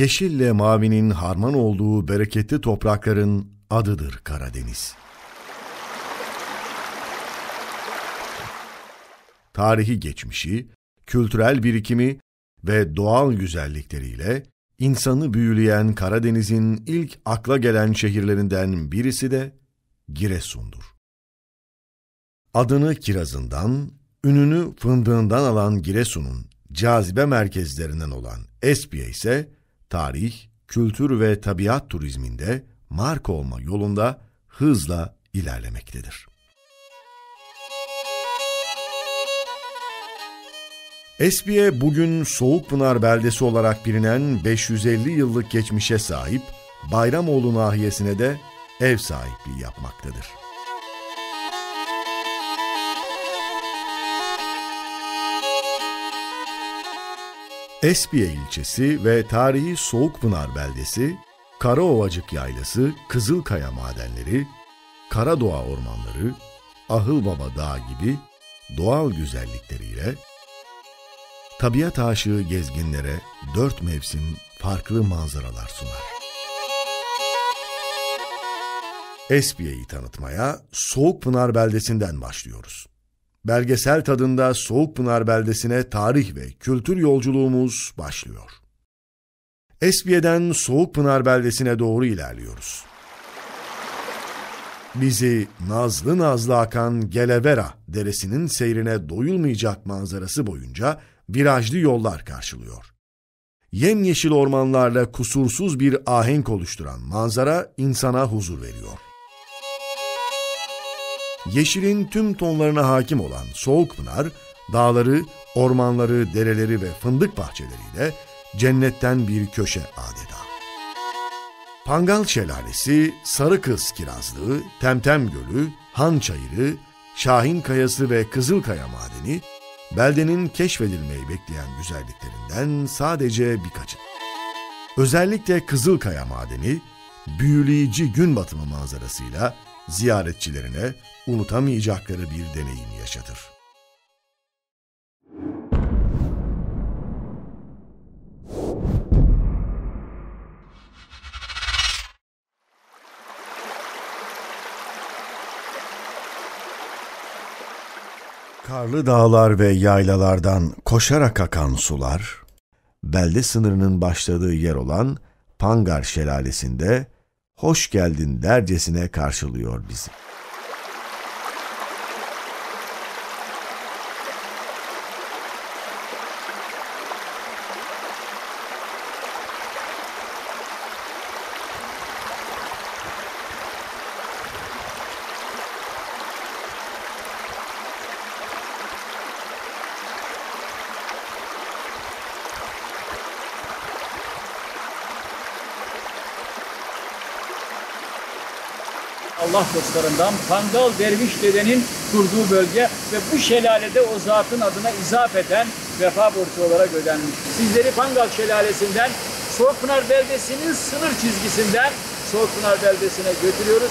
Yeşille mavinin harman olduğu bereketli toprakların adıdır Karadeniz. Tarihi geçmişi, kültürel birikimi ve doğal güzellikleriyle insanı büyüleyen Karadeniz'in ilk akla gelen şehirlerinden birisi de Giresun'dur. Adını kirazından, ününü fındığından alan Giresun'un cazibe merkezlerinden olan Espiye ise tarih, kültür ve tabiat turizminde marka olma yolunda hızla ilerlemektedir. Esbiye bugün Soğukpınar beldesi olarak bilinen 550 yıllık geçmişe sahip Bayramoğlu nahiyesine de ev sahipliği yapmaktadır. Espiye ilçesi ve tarihi Soğukpınar beldesi, Karaovacık Yaylası, Kızılkaya madenleri, Karadoğa ormanları, Ahılbaba Dağı gibi doğal güzellikleriyle tabiat aşığı gezginlere dört mevsim farklı manzaralar sunar. Espiye'yi tanıtmaya Soğukpınar beldesinden başlıyoruz. Belgesel tadında Soğukpınar beldesine tarih ve kültür yolculuğumuz başlıyor. Espiye'den Soğukpınar beldesine doğru ilerliyoruz. Bizi nazlı nazlı akan Gelevera deresinin seyrine doyulmayacak manzarası boyunca virajlı yollar karşılıyor. Yemyeşil ormanlarla kusursuz bir ahenk oluşturan manzara insana huzur veriyor. Yeşilin tüm tonlarına hakim olan Soğukpınar, dağları, ormanları, dereleri ve fındık bahçeleriyle cennetten bir köşe adeta. Pangal Şelalesi, Sarı Kız Kirazlığı, Temtem Gölü, Han Çayırı, Şahin Kayası ve Kızılkaya Madeni, beldenin keşfedilmeyi bekleyen güzelliklerinden sadece birkaçı. Özellikle Kızılkaya Madeni, büyüleyici gün batımı manzarasıyla ziyaretçilerine unutamayacakları bir deneyim yaşatır. Karlı dağlar ve yaylalardan koşarak akan sular, belde sınırının başladığı yer olan Pangar Şelalesi'nde hoş geldin dercesine karşılıyor bizi. Allah dostlarından Pangal Derviş dedenin kurduğu bölge ve bu şelalede o zatın adına izafeten vefa borcu olarak ödenmiş. Sizleri Pangal Şelalesi'nden Soğukpınar Beldesi'nin sınır çizgisinden Soğukpınar Beldesi'ne götürüyoruz.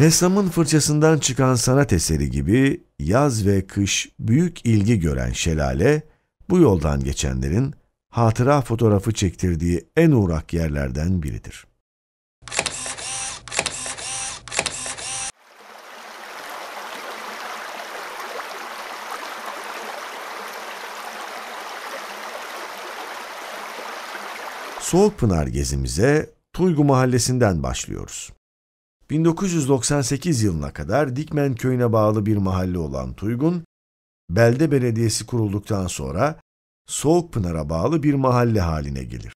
Ressamın fırçasından çıkan sanat eseri gibi yaz ve kış büyük ilgi gören şelale, bu yoldan geçenlerin hatıra fotoğrafı çektirdiği en uğrak yerlerden biridir. Soğukpınar gezimize Tuygu Mahallesi'nden başlıyoruz. 1998 yılına kadar Dikmen köyüne bağlı bir mahalle olan Tuygun, belde belediyesi kurulduktan sonra Soğukpınar'a bağlı bir mahalle haline gelir.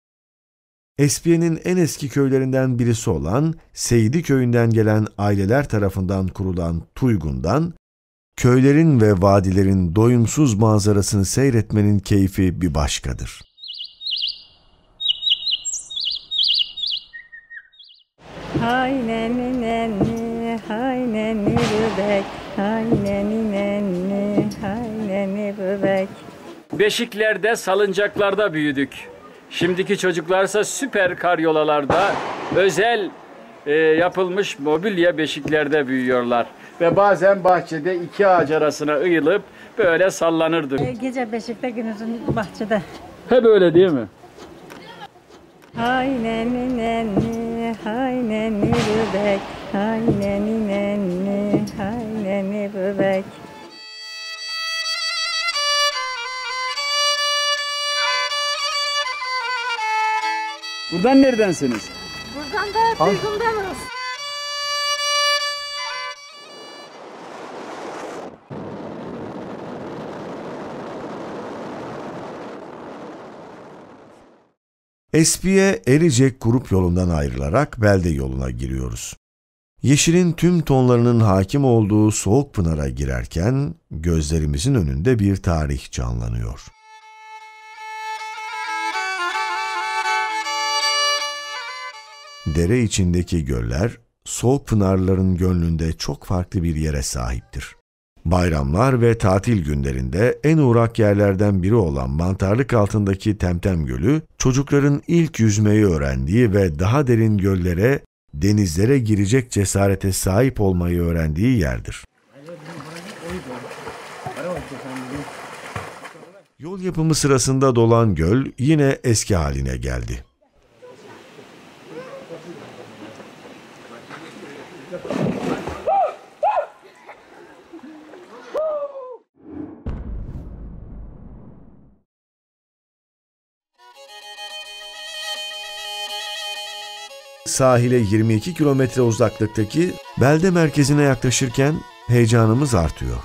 Espiye'nin en eski köylerinden birisi olan Seydi köyünden gelen aileler tarafından kurulan Tuygun'dan, köylerin ve vadilerin doyumsuz manzarasını seyretmenin keyfi bir başkadır. Hay neni neni, hay neni bebek, hay neni neni, hay neni bebek. Beşiklerde, salıncaklarda büyüdük. Şimdiki çocuklarsa süper karyolalarda, özel e, yapılmış mobilya beşiklerde büyüyorlar. Ve bazen bahçede iki ağaç arasına ıyılıp böyle sallanırdı. E, Gece beşikte gündüzün bahçede. Hep öyle değil mi? Hay neni neni, hay neni bebek, hay hay neni bebek. Buradan neredensiniz? Buradan da duygundanız. Espiye Ericek grup yolundan ayrılarak Belde yoluna giriyoruz. Yeşilin tüm tonlarının hakim olduğu Soğuk Pınar'a girerken gözlerimizin önünde bir tarih canlanıyor. Dere içindeki göller, Soğuk Pınarların gönlünde çok farklı bir yere sahiptir. Bayramlar ve tatil günlerinde en uğrak yerlerden biri olan mantarlık altındaki Temtem Gölü, çocukların ilk yüzmeyi öğrendiği ve daha derin göllere, denizlere girecek cesarete sahip olmayı öğrendiği yerdir. Yol yapımı sırasında dolan göl yine eski haline geldi. Sahile 22 kilometre uzaklıktaki belde merkezine yaklaşırken heyecanımız artıyor.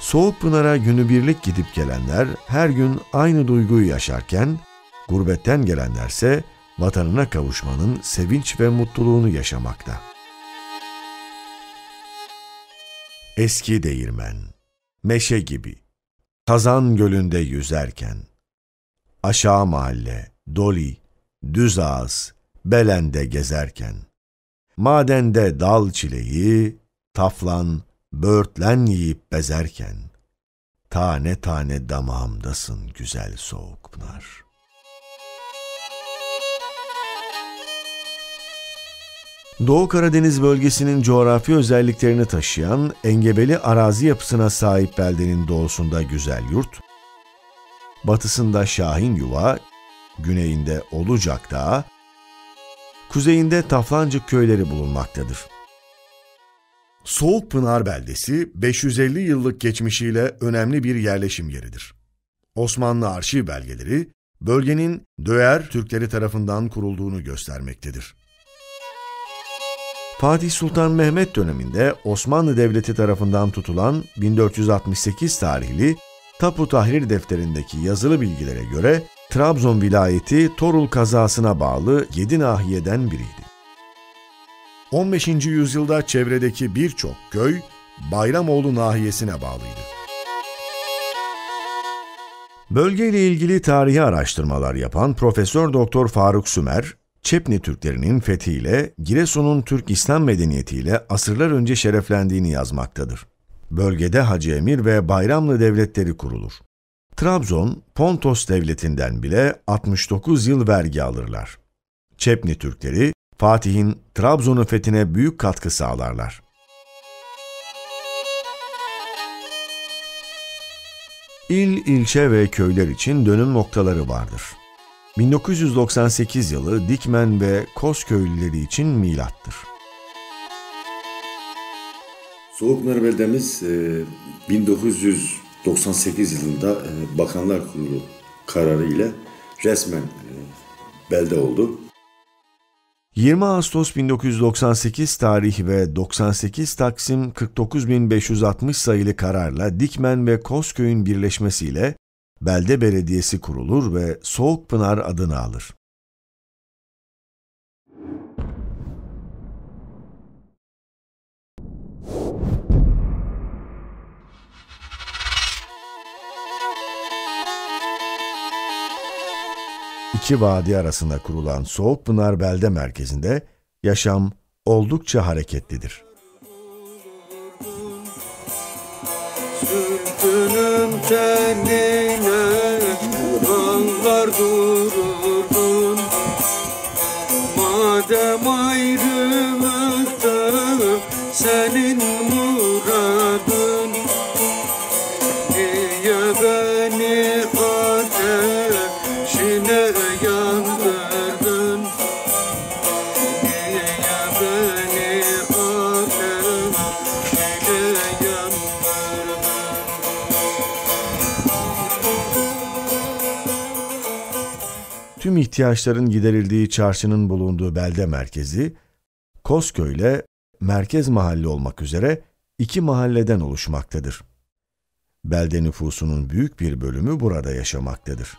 Soğukpınar'a günübirlik gidip gelenler her gün aynı duyguyu yaşarken, gurbetten gelenlerse vatanına kavuşmanın sevinç ve mutluluğunu yaşamakta. Eski değirmen, meşe gibi, kazan gölünde yüzerken, aşağı mahalle, doli, düz ağız, belende gezerken, madende dal çileği, taflan, böğürtlen yiyip bezerken, tane tane damağımdasın güzel soğuk pınar. Doğu Karadeniz bölgesinin coğrafi özelliklerini taşıyan engebeli arazi yapısına sahip beldenin doğusunda güzel yurt, batısında Şahin Yuva, güneyinde Olucak Dağı, kuzeyinde Taflancık köyleri bulunmaktadır. Soğukpınar beldesi 550 yıllık geçmişiyle önemli bir yerleşim yeridir. Osmanlı arşiv belgeleri bölgenin Döğer Türkleri tarafından kurulduğunu göstermektedir. Fatih Sultan Mehmet döneminde Osmanlı Devleti tarafından tutulan 1468 tarihli Tapu Tahrir defterindeki yazılı bilgilere göre Trabzon vilayeti Torul kazasına bağlı 7 nahiyeden biriydi. 15. yüzyılda çevredeki birçok köy Bayramoğlu nahiyesine bağlıydı. Bölgeyle ilgili tarihi araştırmalar yapan Profesör Doktor Faruk Sümer, Çepni Türklerinin fethiyle Giresun'un Türk İslam medeniyetiyle asırlar önce şereflendiğini yazmaktadır. Bölgede Hacı Emir ve Bayramlı devletleri kurulur. Trabzon, Pontos devletinden bile 69 yıl vergi alırlar. Çepni Türkleri, Fatih'in Trabzon'un fethine büyük katkı sağlarlar. İl, ilçe ve köyler için dönüm noktaları vardır. 1998 yılı Dikmen ve Kos köylüleri için milattır. Soğukpınar beldemiz e, 1998 yılında e, Bakanlar Kurulu kararı ile resmen e, belde oldu. 20 Ağustos 1998 tarihi ve 98 Taksim 49560 sayılı kararla Dikmen ve Kosköy'ün birleşmesiyle belde belediyesi kurulur ve Soğukpınar adını alır. iki vadi arasında kurulan Soğukpınar Belde Merkezi'nde yaşam oldukça hareketlidir. Sürtünüm tenine, anlar dururdun. Madem ayrılıkta seni ihtiyaçların giderildiği çarşının bulunduğu belde merkezi, Kosköy ile merkez mahalle olmak üzere iki mahalleden oluşmaktadır. Belde nüfusunun büyük bir bölümü burada yaşamaktadır.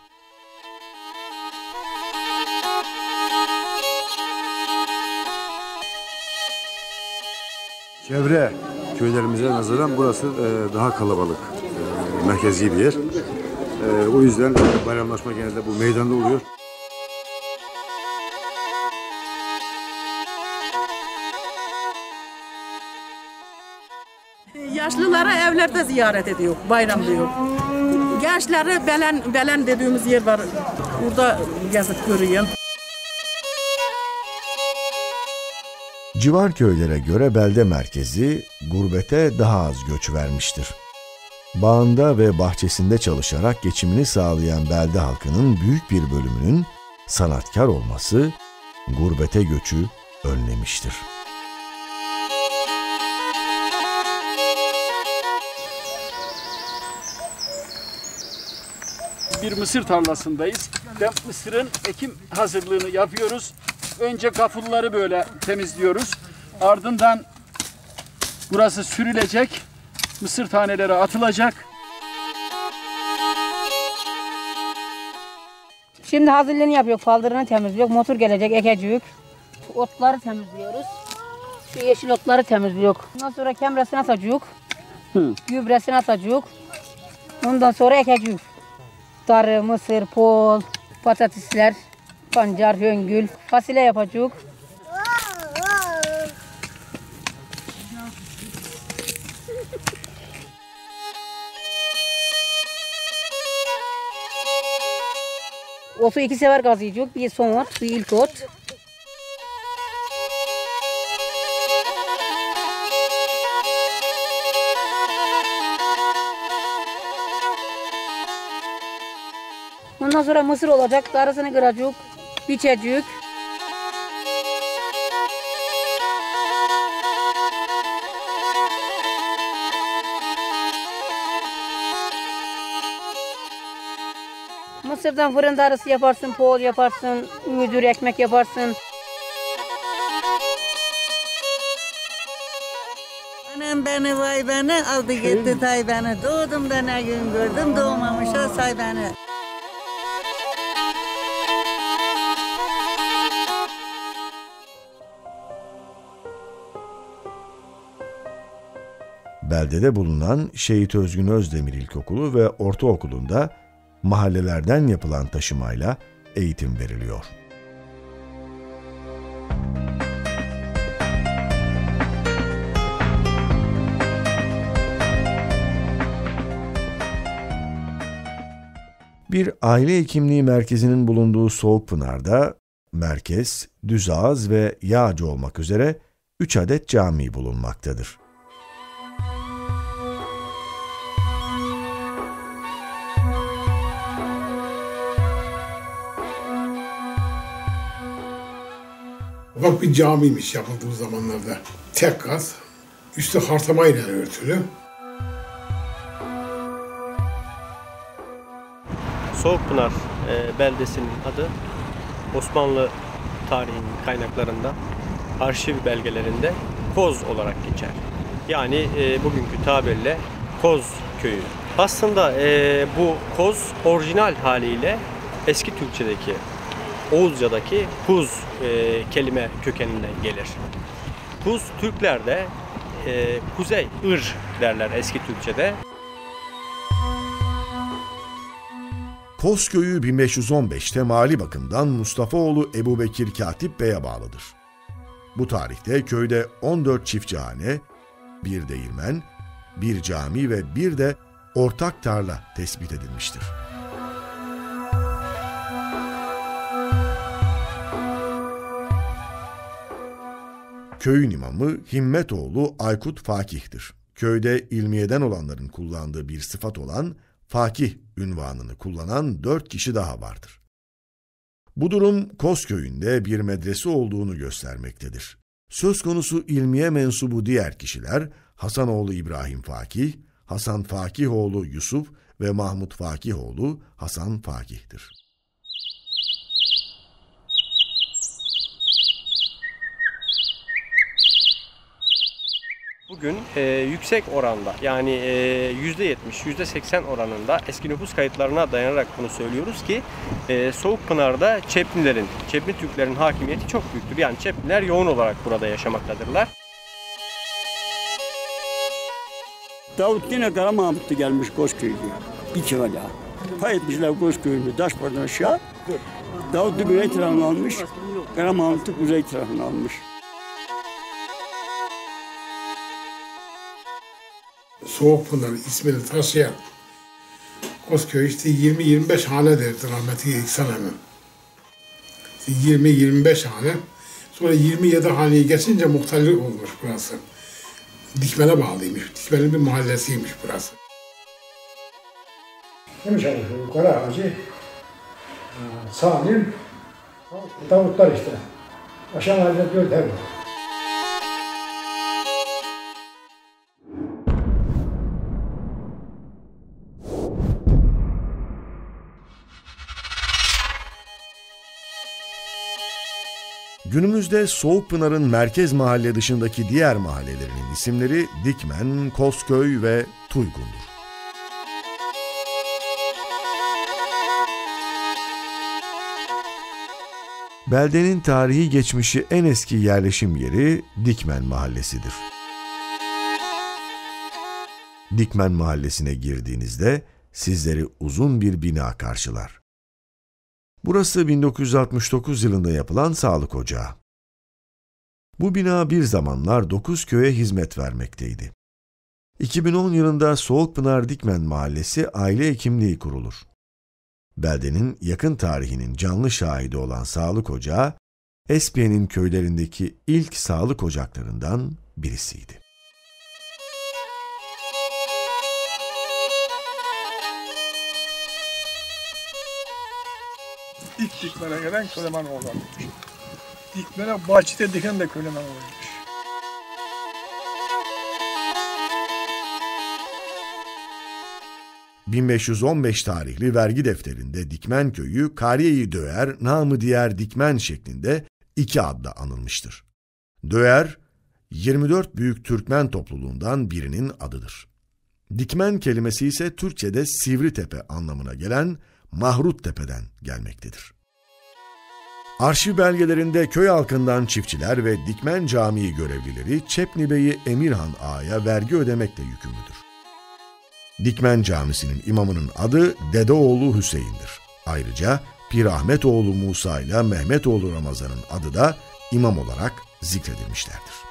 Çevre köylerimize nazaran burası e, daha kalabalık, e, merkezi bir yer. E, o yüzden bayramlaşma genelde bu meydanda oluyor. Yaşlılara evlerde ziyaret ediyor, bayramlıyor. Gençleri belen, belen dediğimiz yer var. Burada gezip görüyorum. Civar köylere göre belde merkezi gurbete daha az göç vermiştir. Bağında ve bahçesinde çalışarak geçimini sağlayan belde halkının büyük bir bölümünün sanatkar olması gurbete göçü önlemiştir. Bir mısır tarlasındayız ve mısırın ekim hazırlığını yapıyoruz. Önce gafulları böyle temizliyoruz. Ardından burası sürülecek. Mısır taneleri atılacak. Şimdi hazırlığını yapıyor, faldırını temizliyor. Motor gelecek, ekecik. Otları temizliyoruz. Şu yeşil otları temizliyor. Ondan sonra kemresini atacak. Gübresini atacak. Ondan sonra ekecik. Darı, mısır, pol, patatesler, pancar, höngül, fasulye yapacak. Otu iki sefer gazlayacak. Bir son ot, bir ilk ot. Ondan sonra mısır olacak. Darısını kıracak. Biçecek. Mısırdan fırın darısı yaparsın, poğul yaparsın, müdür ekmek yaparsın. Anam beni vay beni aldı gitti tay beni. Doğdum da ne gün gördüm doğmamışa say beni. Beldede bulunan Şehit Özgün Özdemir İlkokulu ve Ortaokulu'nda mahallelerden yapılan taşımayla eğitim veriliyor. Bir aile hekimliği merkezinin bulunduğu Soğukpınar'da merkez, Düzağız ve Yağcı olmak üzere 3 adet cami bulunmaktadır. Ufak bir camiymiş yapıldığı zamanlarda. Tek kat, üstü hartamayla örtülü. Soğukpınar e, beldesinin adı Osmanlı tarihinin kaynaklarında, arşiv belgelerinde Koz olarak geçer. Yani e, bugünkü tabirle Koz köyü. Aslında e, bu Koz orijinal haliyle eski Türkçedeki Oğuzca'daki kuz e, kelime kökeninden gelir. Kuz Türklerde e, kuzey, ır derler eski Türkçede. Kosköy'ü 1515'te mali bakımdan Mustafaoğlu Ebu Bekir Katip Bey'e bağlıdır. Bu tarihte köyde 14 çiftçihane, bir değirmen, bir cami ve bir de ortak tarla tespit edilmiştir. Köyün imamı Himmetoğlu Aykut Fakih'tir. Köyde ilmiyeden olanların kullandığı bir sıfat olan Fakih ünvanını kullanan dört kişi daha vardır. Bu durum Kosköy'ünde bir medrese olduğunu göstermektedir. Söz konusu ilmiye mensubu diğer kişiler Hasanoğlu İbrahim Fakih, Hasan Fakihoğlu Yusuf ve Mahmut Fakihoğlu Hasan Fakih'tir. Bugün e, yüksek oranda yani e, %70, %80 oranında eski nüfus kayıtlarına dayanarak bunu söylüyoruz ki e, Soğukpınar'da Çeplilerin, Çepli Türklerin hakimiyeti çok büyüktür. Yani Çepliler yoğun olarak burada yaşamaktadırlar. Davut yine Kara Mahmut'ta gelmiş Kosköy'e. İki hala. Pay etmişler Kosköy'ünü aşağı. Davut'u güney tarafını almış. Kara Mahmut'u kuzey tarafını almış. Soğukpınar ismini taşıyan Kozköy işte 20-25 hane derdi rahmetli İhsan Emin. İşte 20-25 hane. Sonra 27 haneye geçince muhtarlık olmuş burası. Dikmen'e bağlıymış. Dikmen'in bir mahallesiymiş burası. Kim çalışıyor? Yukarı ağacı. Sağının Davutlar işte. Aşağı mahallede dört Günümüzde Soğukpınar'ın merkez mahalle dışındaki diğer mahallelerinin isimleri Dikmen, Kosköy ve Tuygun'dur. Beldenin tarihi geçmişi en eski yerleşim yeri Dikmen Mahallesi'dir. Dikmen Mahallesi'ne girdiğinizde sizleri uzun bir bina karşılar. Burası 1969 yılında yapılan sağlık ocağı. Bu bina bir zamanlar 9 köye hizmet vermekteydi. 2010 yılında Soğukpınar Dikmen Mahallesi aile hekimliği kurulur. Beldenin yakın tarihinin canlı şahidi olan sağlık ocağı, Espiye'nin köylerindeki ilk sağlık ocaklarından birisiydi. İlk dikmene gelen Köleman oğlanmış. Dikmene bahçede diken de Köleman oğlanmış. ...1515 tarihli vergi defterinde Dikmen köyü Kariye'yi Döğer, namı diğer Dikmen şeklinde iki adla anılmıştır. Döğer, 24 büyük Türkmen topluluğundan birinin adıdır. Dikmen kelimesi ise Türkçe'de Sivri Tepe anlamına gelen Mahrut Tepe'den gelmektedir. Arşiv belgelerinde köy halkından çiftçiler ve Dikmen Camii görevlileri Çepni Bey'i Emirhan Ağa'ya vergi ödemekle yükümlüdür. Dikmen Camisi'nin imamının adı Dedeoğlu Hüseyin'dir. Ayrıca Pir Ahmetoğlu Musa ile Mehmetoğlu Ramazan'ın adı da imam olarak zikredilmişlerdir.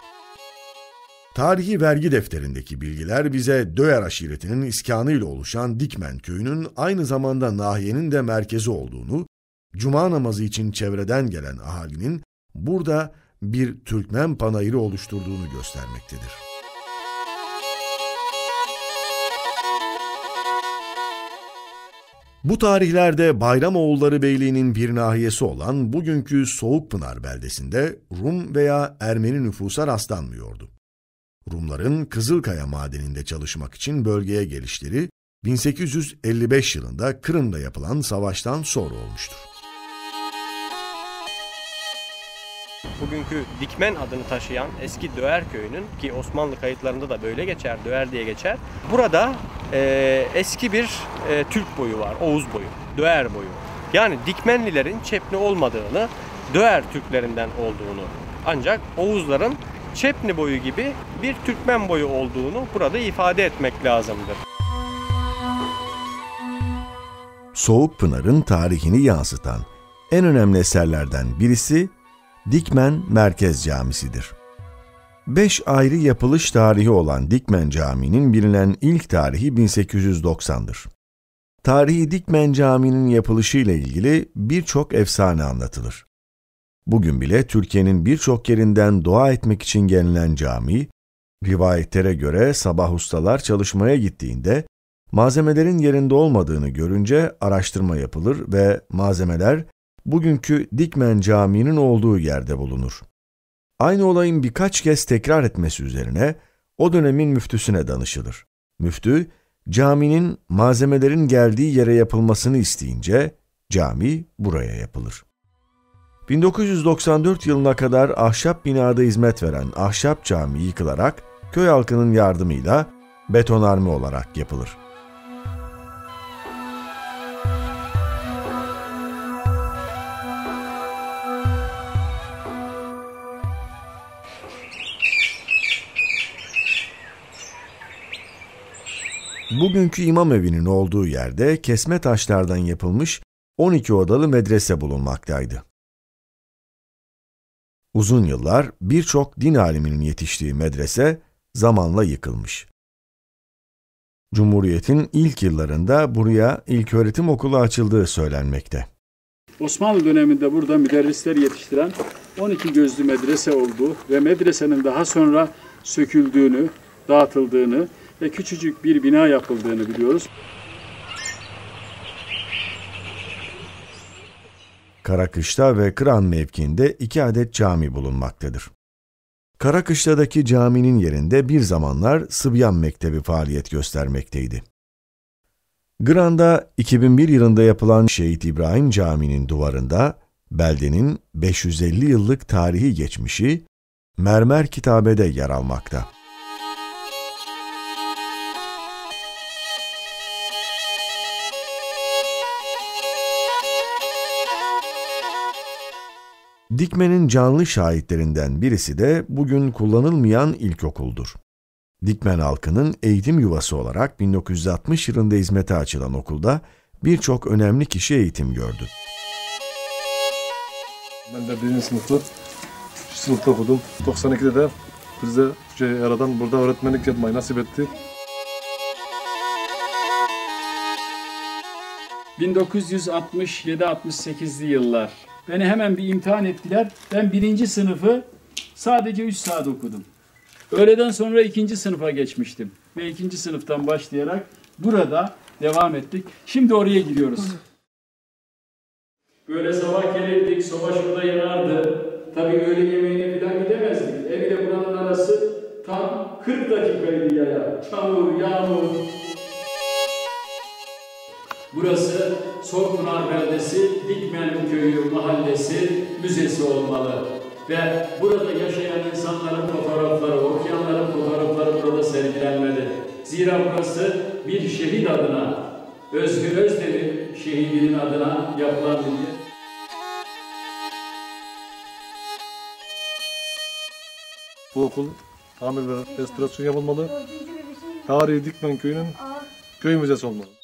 Tarihi vergi defterindeki bilgiler bize Döyer aşiretinin iskanıyla oluşan Dikmen köyünün aynı zamanda nahiyenin de merkezi olduğunu, cuma namazı için çevreden gelen ahalinin burada bir Türkmen panayırı oluşturduğunu göstermektedir. Bu tarihlerde Bayramoğulları Beyliği'nin bir nahiyesi olan bugünkü Soğukpınar beldesinde Rum veya Ermeni nüfusa rastlanmıyordu. Rumların Kızılkaya madeninde çalışmak için bölgeye gelişleri 1855 yılında Kırım'da yapılan savaştan sonra olmuştur. Bugünkü Dikmen adını taşıyan eski Döğer köyünün ki Osmanlı kayıtlarında da böyle geçer, Döğer diye geçer. Burada e, eski bir e, Türk boyu var, Oğuz boyu, Döğer boyu. Yani Dikmenlilerin Çepni olmadığını, Döğer Türklerinden olduğunu ancak Oğuzların Çepni boyu gibi bir Türkmen boyu olduğunu burada ifade etmek lazımdır. Soğukpınar'ın tarihini yansıtan en önemli eserlerden birisi Dikmen Merkez Camisi'dir. Beş ayrı yapılış tarihi olan Dikmen Camii'nin bilinen ilk tarihi 1890'dır. Tarihi Dikmen Camii'nin yapılışı ile ilgili birçok efsane anlatılır. Bugün bile Türkiye'nin birçok yerinden dua etmek için gelinen cami, rivayetlere göre sabah ustalar çalışmaya gittiğinde malzemelerin yerinde olmadığını görünce araştırma yapılır ve malzemeler bugünkü Dikmen Camii'nin olduğu yerde bulunur. Aynı olayın birkaç kez tekrar etmesi üzerine o dönemin müftüsüne danışılır. Müftü, caminin malzemelerin geldiği yere yapılmasını isteyince cami buraya yapılır. 1994 yılına kadar ahşap binada hizmet veren ahşap cami yıkılarak köy halkının yardımıyla betonarme olarak yapılır. Bugünkü imam evinin olduğu yerde kesme taşlardan yapılmış 12 odalı medrese bulunmaktaydı. Uzun yıllar birçok din aliminin yetiştiği medrese zamanla yıkılmış. Cumhuriyet'in ilk yıllarında buraya ilköğretim okulu açıldığı söylenmekte. Osmanlı döneminde burada müderrisler yetiştiren 12 gözlü medrese olduğu ve medresenin daha sonra söküldüğünü, dağıtıldığını ve küçücük bir bina yapıldığını biliyoruz. Karakışla ve Kıran mevkiinde iki adet cami bulunmaktadır. Karakışla'daki caminin yerinde bir zamanlar Sıbyan Mektebi faaliyet göstermekteydi. Gran'da 2001 yılında yapılan Şehit İbrahim Camii'nin duvarında beldenin 550 yıllık tarihi geçmişi mermer kitabede yer almakta. Dikmen'in canlı şahitlerinden birisi de bugün kullanılmayan ilkokuldur. Dikmen halkının eğitim yuvası olarak 1960 yılında hizmete açılan okulda birçok önemli kişi eğitim gördü. Ben de birinci sınıfta, şu sınıfta okudum. 92'de de bize şey, aradan burada öğretmenlik yapmayı nasip etti. 1967-68'li yıllar. Beni hemen bir imtihan ettiler. Ben birinci sınıfı sadece 3 saat okudum. Öğleden sonra ikinci sınıfa geçmiştim. Ve ikinci sınıftan başlayarak burada devam ettik. Şimdi oraya gidiyoruz. Böyle sabah gelirdik, soba şurada yanardı. Tabii öğle yemeğine falan gidemezdik. Evle buranın arası tam 40 dakikaydı yaya. Çamur, yağmur. Burası Sorpınar Beldesi, Dikmen Köyü Mahallesi müzesi olmalı. Ve burada yaşayan insanların fotoğrafları, okuyanların fotoğrafları burada sergilenmeli. Zira burası bir şehit adına, Özgür Özdemir şehidinin adına yapılan bir yer. Bu okul tamir ve restorasyon yapılmalı. Tarihi Dikmen Köyü'nün köy müzesi olmalı.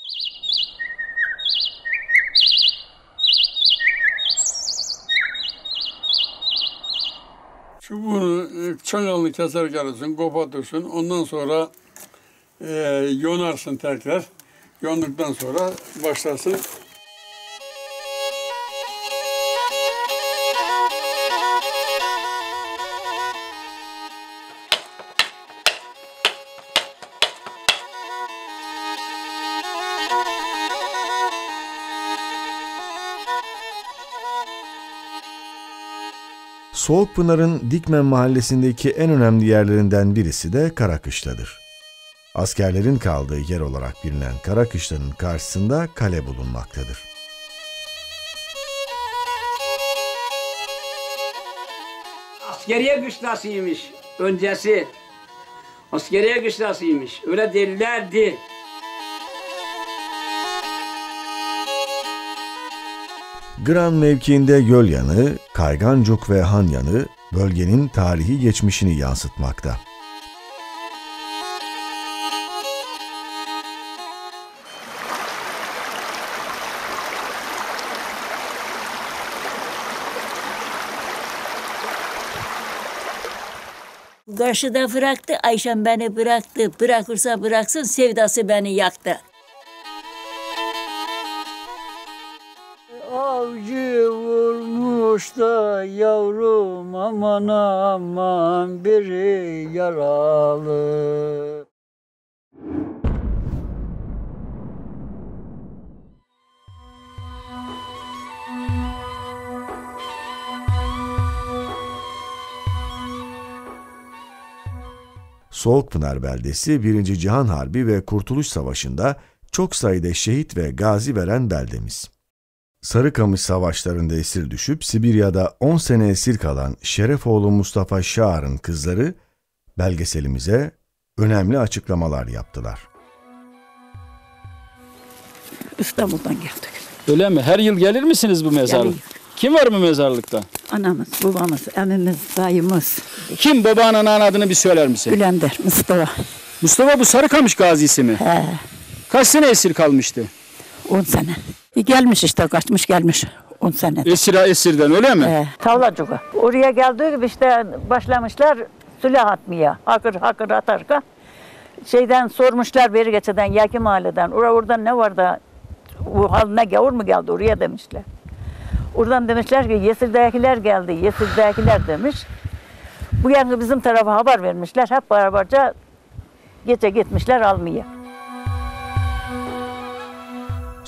Çubuğunu e, çangalını keser gelirsin, kopartırsın. Ondan sonra e, yonarsın tekrar. Yonduktan sonra başlarsın. Soğukpınar'ın Dikmen mahallesindeki en önemli yerlerinden birisi de Karakışla'dır. Askerlerin kaldığı yer olarak bilinen Karakışla'nın karşısında kale bulunmaktadır. Askeriye kışlasıymış öncesi. Askeriye kışlasıymış. Öyle derlerdi. Gran mevkiinde göl yanı, Kaygancuk ve Han yanı bölgenin tarihi geçmişini yansıtmakta. Karşıda bıraktı, Ayşem beni bıraktı. Bırakırsa bıraksın, sevdası beni yaktı. Avcı vurmuş da yavrum aman aman biri yaralı. Soğukpınar beldesi 1. Cihan Harbi ve Kurtuluş Savaşı'nda çok sayıda şehit ve gazi veren beldemiz. Sarıkamış savaşlarında esir düşüp Sibirya'da 10 sene esir kalan Şerefoğlu Mustafa Şahar'ın kızları belgeselimize önemli açıklamalar yaptılar. İstanbul'dan geldik. Öyle mi? Her yıl gelir misiniz bu mezarlık? Kim var mı mezarlıkta? Anamız, babamız, emimiz, dayımız. Kim babanın adını bir söyler misin? Gülender, Mustafa. Mustafa bu Sarıkamış gazisi mi? He. Kaç sene esir kalmıştı? 10 sene. E, gelmiş işte, kaçmış gelmiş 10 sene. Esira esirden öyle mi? He. Tavlacığa. Oraya geldiği gibi işte başlamışlar silah atmaya. Hakır hakır atarka. Şeyden sormuşlar beri geçeden Yaki Mahalle'den. Ora orada ne var da bu haline gavur mu geldi oraya demişler. Oradan demişler ki Yesir'dekiler geldi. Yesir'dekiler demiş. Bu yani bizim tarafa haber vermişler. Hep beraberce gece gitmişler almaya.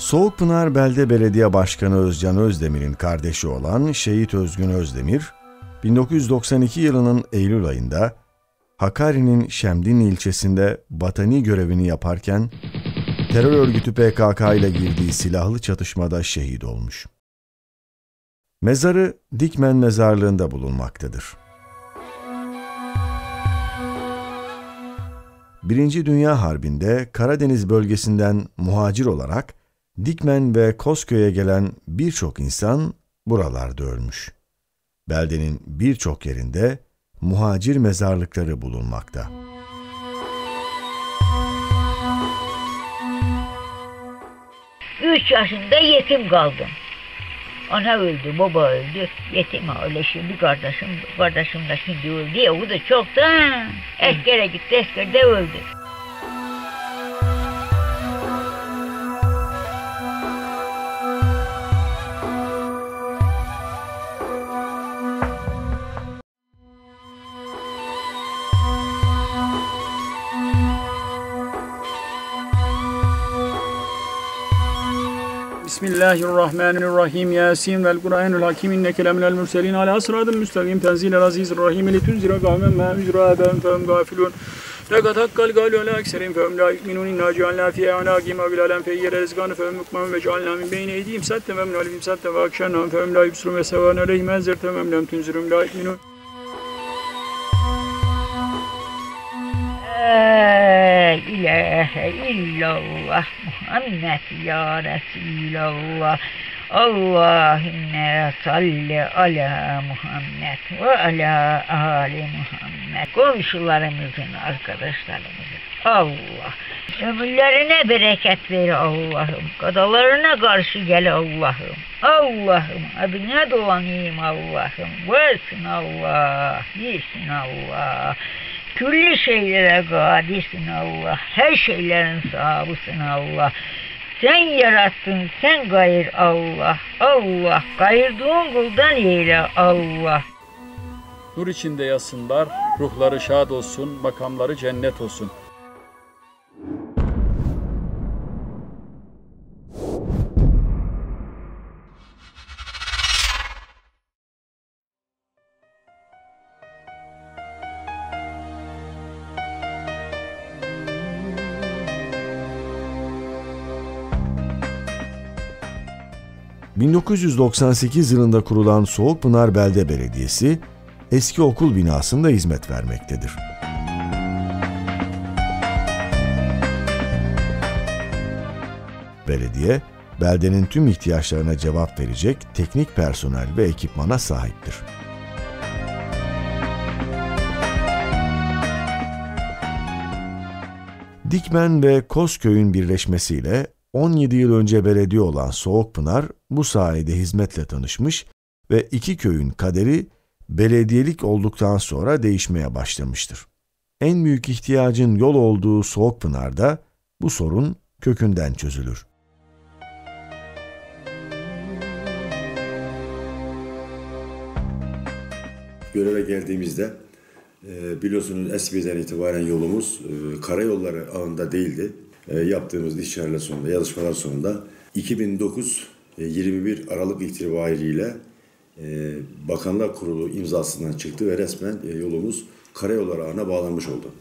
Soğukpınar Belde Belediye Başkanı Özcan Özdemir'in kardeşi olan Şehit Özgün Özdemir, 1992 yılının Eylül ayında Hakkari'nin Şemdinli ilçesinde batani görevini yaparken terör örgütü PKK ile girdiği silahlı çatışmada şehit olmuş. Mezarı Dikmen Mezarlığı'nda bulunmaktadır. Birinci Dünya Harbi'nde Karadeniz bölgesinden muhacir olarak Dikmen ve Kosköy'e gelen birçok insan buralarda ölmüş. Beldenin birçok yerinde muhacir mezarlıkları bulunmakta. Üç yaşında yetim kaldım. Ana öldü, baba öldü. Yetim öyle şimdi kardeşim, kardeşim de şimdi öldü o da çoktan. Eskere gitti, eskerde öldü. Bismillahirrahmanirrahim. Yasin vel Kur'anul Hakim. İnneke leminel mürselin ala sıradın müstakim. Tenzilel azizir rahim. Li tunzira kavmen ma üzra ben fehum gafilun. Lekad hakkal galu ala ekserim. Fehum la yu'minun. İnna cealna fi a'naqim ve bilalen feyyere rizganı fehum mukmem ve cealna min beyni eydihim. Satten ve min alifim satten ve akşennahum fehum la yubsurun ve sevan aleyhim enzertem ve lem tunzirum la yu'minun. İlahe illallah Muhammed ya Resulallah Allahümme salli ala Muhammed ve ala ali Muhammed. Komşularımızın, arkadaşlarımızın. Allah. Ömürlerine bereket ver Allah'ım. Kadalarına karşı gel Allah'ım. Allah'ım adına dolanayım Allah'ım. Varsın Allah, iyisin Allah. Külli şeylere kadirsin Allah. Her şeylerin sahibisin Allah. Sen yarattın, sen gayr Allah. Allah, gayırdığın kuldan eyle Allah. Nur içinde yatsınlar, ruhları şad olsun, makamları cennet olsun. ...1998 yılında kurulan Soğukpınar Belde Belediyesi... ...eski okul binasında hizmet vermektedir. Belediye, beldenin tüm ihtiyaçlarına cevap verecek teknik personel ve ekipmana sahiptir. Dikmen ve Kosköy'ün birleşmesiyle 17 yıl önce belediye olan Soğukpınar bu sayede hizmetle tanışmış ve iki köyün kaderi belediyelik olduktan sonra değişmeye başlamıştır. En büyük ihtiyacın yol olduğu Soğukpınar'da bu sorun kökünden çözülür. Göreve geldiğimizde e, biliyorsunuz eskiden itibaren yolumuz e, karayolları ağında değildi. E, yaptığımız işlerle sonunda, yazışmalar sonunda 2009 e, 21 Aralık itibariyle e, Bakanlar Kurulu imzasından çıktı ve resmen e, yolumuz karayolları ağına bağlanmış oldu.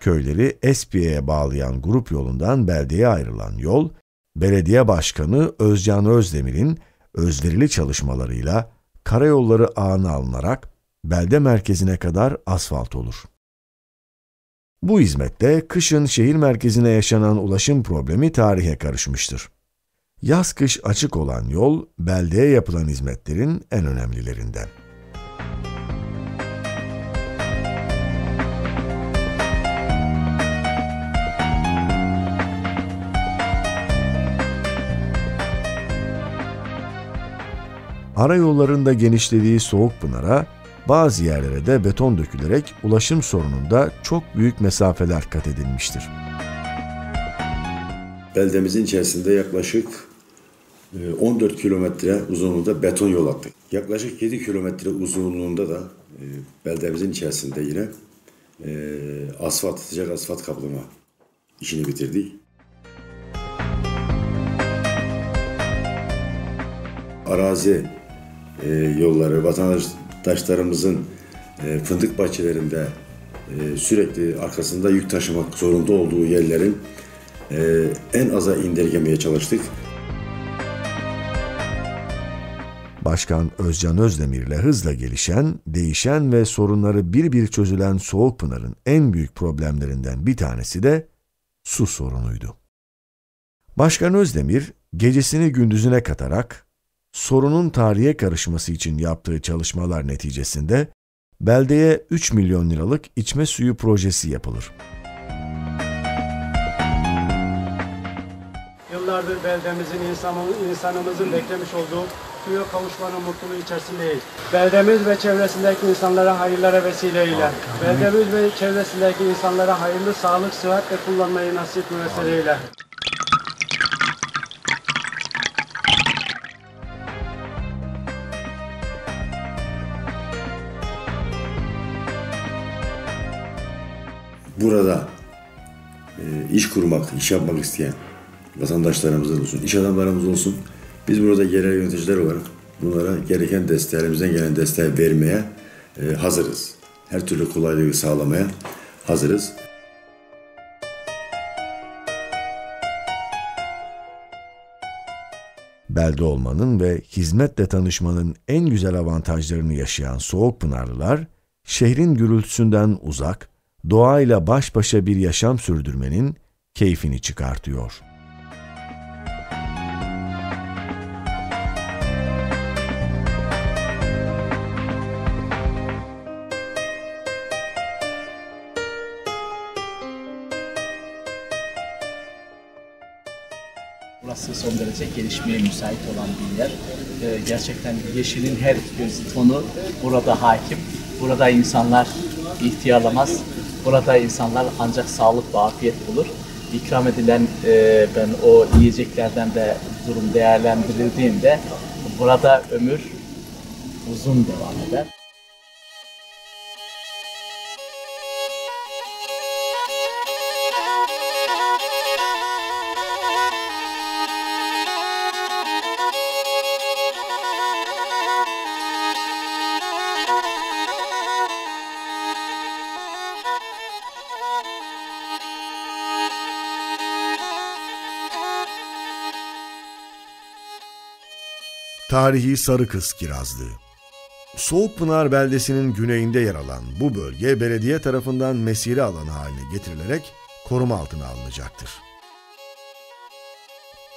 Köyleri Espiye'ye bağlayan grup yolundan beldeye ayrılan yol, belediye başkanı Özcan Özdemir'in özverili çalışmalarıyla karayolları ağına alınarak belde merkezine kadar asfalt olur. Bu hizmette kışın şehir merkezine yaşanan ulaşım problemi tarihe karışmıştır. Yaz kış açık olan yol, beldeye yapılan hizmetlerin en önemlilerinden. Arayollarında genişlediği Soğukpınar'a bazı yerlere de beton dökülerek ulaşım sorununda çok büyük mesafeler kat edilmiştir. Beldemizin içerisinde yaklaşık e, 14 kilometre uzunluğunda beton yol attık. Yaklaşık 7 kilometre uzunluğunda da e, beldemizin içerisinde yine e, asfalt, sıcak asfalt kaplama işini bitirdik. Arazi e, yolları, vatandaşlarımızın e, fındık bahçelerinde e, sürekli arkasında yük taşımak zorunda olduğu yerlerin e, en aza indirgemeye çalıştık. Başkan Özcan Özdemir'le hızla gelişen, değişen ve sorunları bir bir çözülen Soğukpınar'ın en büyük problemlerinden bir tanesi de su sorunuydu. Başkan Özdemir, gecesini gündüzüne katarak, sorunun tarihe karışması için yaptığı çalışmalar neticesinde, beldeye 3 milyon liralık içme suyu projesi yapılır. Yıllardır beldemizin, insanın, insanımızın beklemiş olduğu suya kavuşmanın mutluluğu içerisindeyiz. Beldemiz ve çevresindeki insanlara hayırlara vesile. Beldemiz ve çevresindeki insanlara hayırlı sağlık, sıhhat ve kullanmayı nasip müessere Burada e, iş kurmak, iş yapmak isteyen vatandaşlarımız olsun, iş adamlarımız olsun. Biz burada yerel yöneticiler olarak bunlara gereken desteği, elimizden gelen desteği vermeye e, hazırız. Her türlü kolaylığı sağlamaya hazırız. Belde olmanın ve hizmetle tanışmanın en güzel avantajlarını yaşayan Soğukpınarlılar, şehrin gürültüsünden uzak, doğayla baş başa bir yaşam sürdürmenin keyfini çıkartıyor. Burası son derece gelişmeye müsait olan bir yer. Ee, gerçekten yeşilin her göz tonu burada hakim. Burada insanlar ihtiyarlamaz. Burada insanlar ancak sağlık ve afiyet bulur. İkram edilen e, ben o yiyeceklerden de durum değerlendirildiğinde burada ömür uzun devam eder. Tarihi Sarıkız Kirazlığı Soğukpınar beldesinin güneyinde yer alan bu bölge belediye tarafından mesire alanı haline getirilerek koruma altına alınacaktır.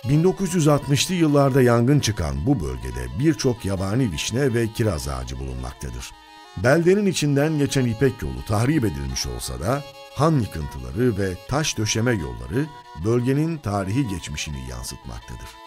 1960'lı yıllarda yangın çıkan bu bölgede birçok yabani vişne ve kiraz ağacı bulunmaktadır. Beldenin içinden geçen İpek yolu tahrip edilmiş olsa da han yıkıntıları ve taş döşeme yolları bölgenin tarihi geçmişini yansıtmaktadır.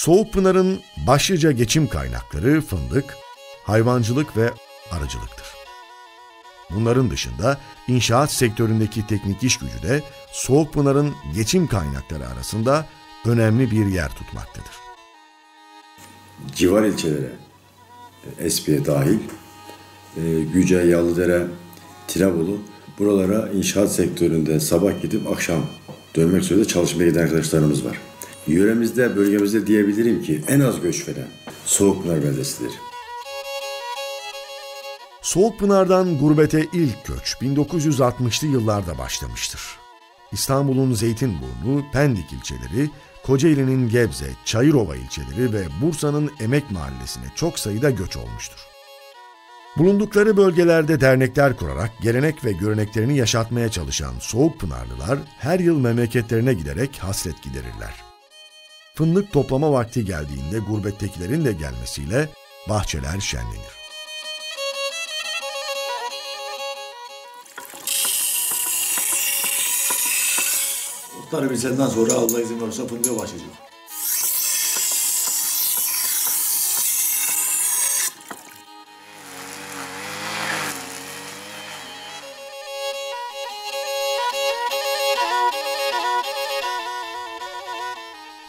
Soğukpınar'ın başlıca geçim kaynakları fındık, hayvancılık ve arıcılıktır. Bunların dışında inşaat sektöründeki teknik iş gücü de Soğukpınar'ın geçim kaynakları arasında önemli bir yer tutmaktadır. Civar ilçelere, Espiye dahil, e, Güce, Yalıdere, Tirebolu buralara inşaat sektöründe sabah gidip akşam dönmek üzere çalışmaya giden arkadaşlarımız var. Yöremizde, bölgemizde diyebilirim ki en az göç veren Soğukpınar beldesidir. Soğukpınar'dan gurbete ilk göç 1960'lı yıllarda başlamıştır. İstanbul'un Zeytinburnu, Pendik ilçeleri, Kocaeli'nin Gebze, Çayırova ilçeleri ve Bursa'nın Emek Mahallesi'ne çok sayıda göç olmuştur. Bulundukları bölgelerde dernekler kurarak gelenek ve göreneklerini yaşatmaya çalışan Soğukpınarlılar her yıl memleketlerine giderek hasret giderirler. Fındık toplama vakti geldiğinde gurbettekilerin de gelmesiyle bahçeler şenlenir. Otları bilsenden sonra Allah izin verirse fındığa başlayacak.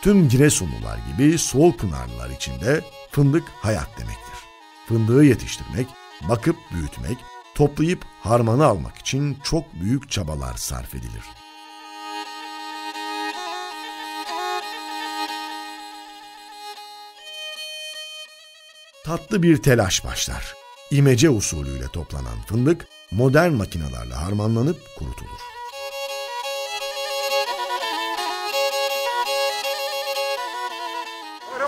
Tüm Giresunlular gibi Soğukpınarlılar için de fındık hayat demektir. Fındığı yetiştirmek, bakıp büyütmek, toplayıp harmanı almak için çok büyük çabalar sarf edilir. Tatlı bir telaş başlar. İmece usulüyle toplanan fındık modern makinalarla harmanlanıp kurutulur.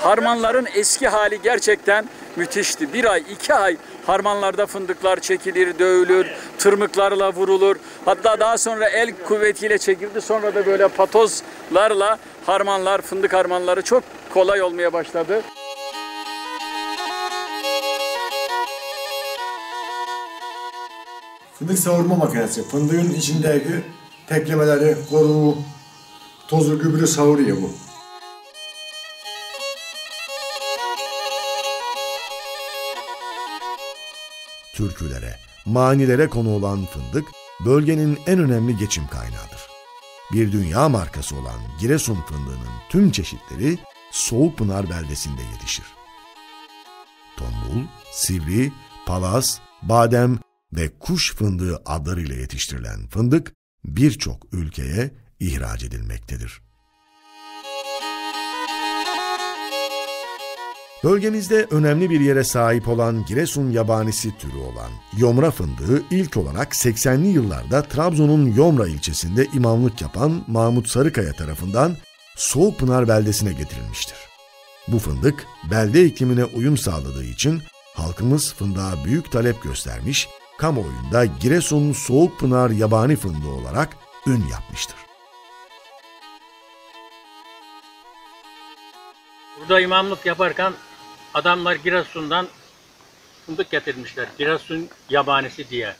Harmanların eski hali gerçekten müthişti. Bir ay, iki ay harmanlarda fındıklar çekilir, dövülür, tırmıklarla vurulur. Hatta daha sonra el kuvvetiyle çekildi. Sonra da böyle patozlarla harmanlar, fındık harmanları çok kolay olmaya başladı. Fındık savurma makinesi. Fındığın içindeki teklemeleri, koruğu, tozu, gübre savuruyor bu. Türkülere, manilere konu olan fındık, bölgenin en önemli geçim kaynağıdır. Bir dünya markası olan Giresun fındığının tüm çeşitleri Soğukpınar beldesinde yetişir. Tombul, sivri, palaz, badem ve kuş fındığı adlarıyla yetiştirilen fındık birçok ülkeye ihraç edilmektedir. Bölgemizde önemli bir yere sahip olan Giresun yabanisi türü olan yomra fındığı ilk olarak 80'li yıllarda Trabzon'un Yomra ilçesinde imamlık yapan Mahmut Sarıkaya tarafından Soğukpınar beldesine getirilmiştir. Bu fındık belde iklimine uyum sağladığı için halkımız fındığa büyük talep göstermiş, kamuoyunda Giresun Soğukpınar yabani fındığı olarak ün yapmıştır. Burada imamlık yaparken adamlar Giresun'dan fındık getirmişler. Giresun yabanisi diye.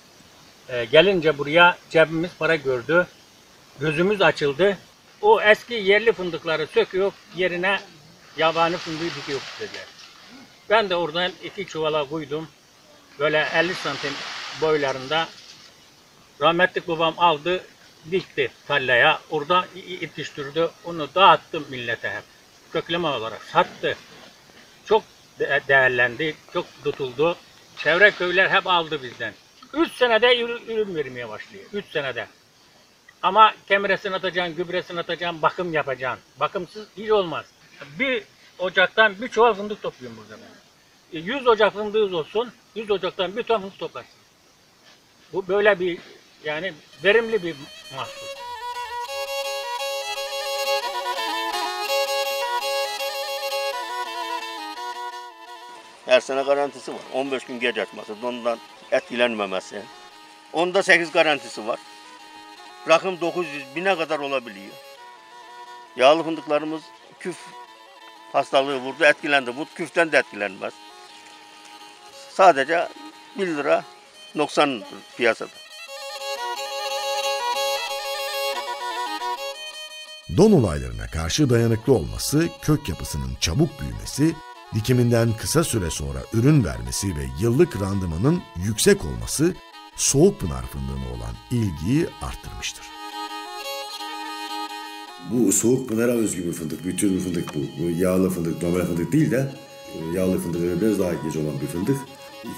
Ee, gelince buraya cebimiz para gördü. Gözümüz açıldı. O eski yerli fındıkları söküyor, yerine yabani fındığı dikiyor dediler. Ben de oradan iki çuvala koydum. Böyle 50 santim boylarında. Rahmetli babam aldı, dikti tarlaya. Orada yetiştirdi. Onu dağıttım millete hep. Kökleme olarak sattı. Çok değerlendi, çok tutuldu. Çevre köyler hep aldı bizden. Üç senede ürün, ürün vermeye başlıyor. Üç senede. Ama kemiresini atacaksın, gübresini atacaksın, bakım yapacaksın. Bakımsız hiç olmaz. Bir ocaktan bir çuval fındık topluyorum burada ben. E, 100 ocak fındığınız olsun, 100 ocaktan bir ton fındık toplarsın. Bu böyle bir yani verimli bir mahsul. Her sene garantisi var. 15 gün geç açması, ondan etkilenmemesi. Onda 8 garantisi var. Rakım 900 bine kadar olabiliyor. Yağlı fındıklarımız küf hastalığı vurdu, etkilendi. Bu küften de etkilenmez. Sadece 1 lira noksan piyasada. Don olaylarına karşı dayanıklı olması, kök yapısının çabuk büyümesi, dikiminden kısa süre sonra ürün vermesi ve yıllık randımanın yüksek olması Soğukpınar fındığına olan ilgiyi arttırmıştır. Bu soğuk pınara özgü bir fındık, bir bir fındık bu. Bu yağlı fındık, normal fındık değil de e, yağlı fındık biraz daha geç olan bir fındık.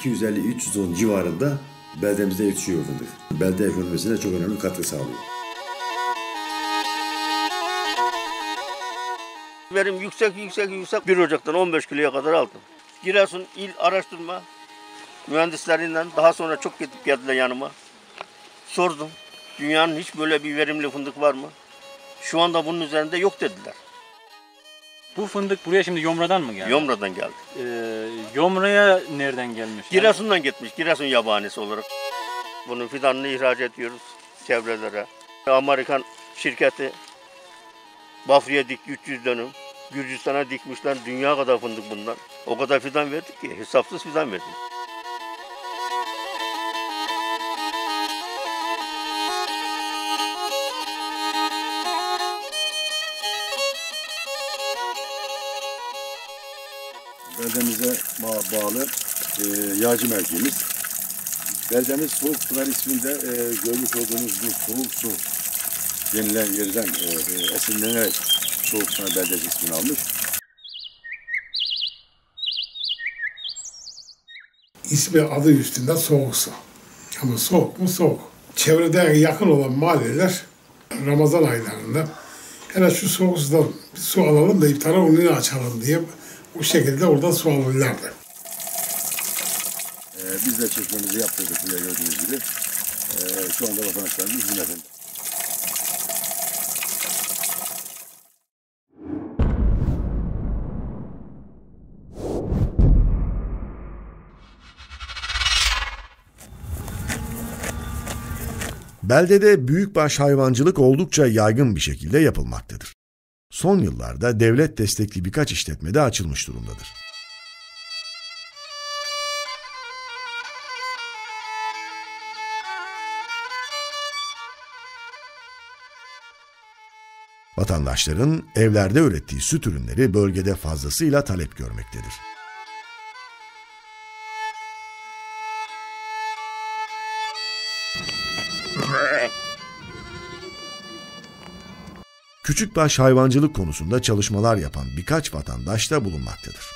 250-310 civarında beldemizde yetişiyor fındık. Belde ekonomisine çok önemli katkı sağlıyor. Verim yüksek yüksek yüksek 1 Ocak'tan 15 kiloya kadar aldım. Giresun İl Araştırma Mühendislerinden daha sonra çok gidip geldiler yanıma. Sordum. Dünyanın hiç böyle bir verimli fındık var mı? Şu anda bunun üzerinde yok dediler. Bu fındık buraya şimdi Yomra'dan mı geldi? Yomra'dan geldi. Ee, Yomra'ya nereden gelmiş? Giresun'dan gitmiş. Giresun yabanisi olarak. Bunun fidanını ihraç ediyoruz çevrelere. Amerikan şirketi Bafra'ya dikti 300 dönüm. Gürcistan'a dikmişler dünya kadar fındık bundan. O kadar fidan verdik ki hesapsız fidan verdik. beldemize ba- bağlı e, yağcı mevkimiz. Beldemiz Soğuk Pınar isminde e, görmüş olduğunuz bu soğuk su denilen yerden e, e, esinlenerek Soğuk Pınar beldesi ismini almış. İsmi adı üstünde soğuk su. Ama soğuk mu soğuk. Çevrede yakın olan mahalleler Ramazan aylarında hele şu soğuk sudan su alalım da iftara onu açalım diye bu şekilde oradan su alırlardı. E, biz de çeşmemizi yaptırdık buraya gördüğünüz gibi. E, şu anda vatandaşlarımız hizmetinde. Beldede büyükbaş hayvancılık oldukça yaygın bir şekilde yapılmaktadır. Son yıllarda devlet destekli birkaç işletme de açılmış durumdadır. Vatandaşların evlerde ürettiği süt ürünleri bölgede fazlasıyla talep görmektedir. Küçükbaş hayvancılık konusunda çalışmalar yapan birkaç vatandaş da bulunmaktadır.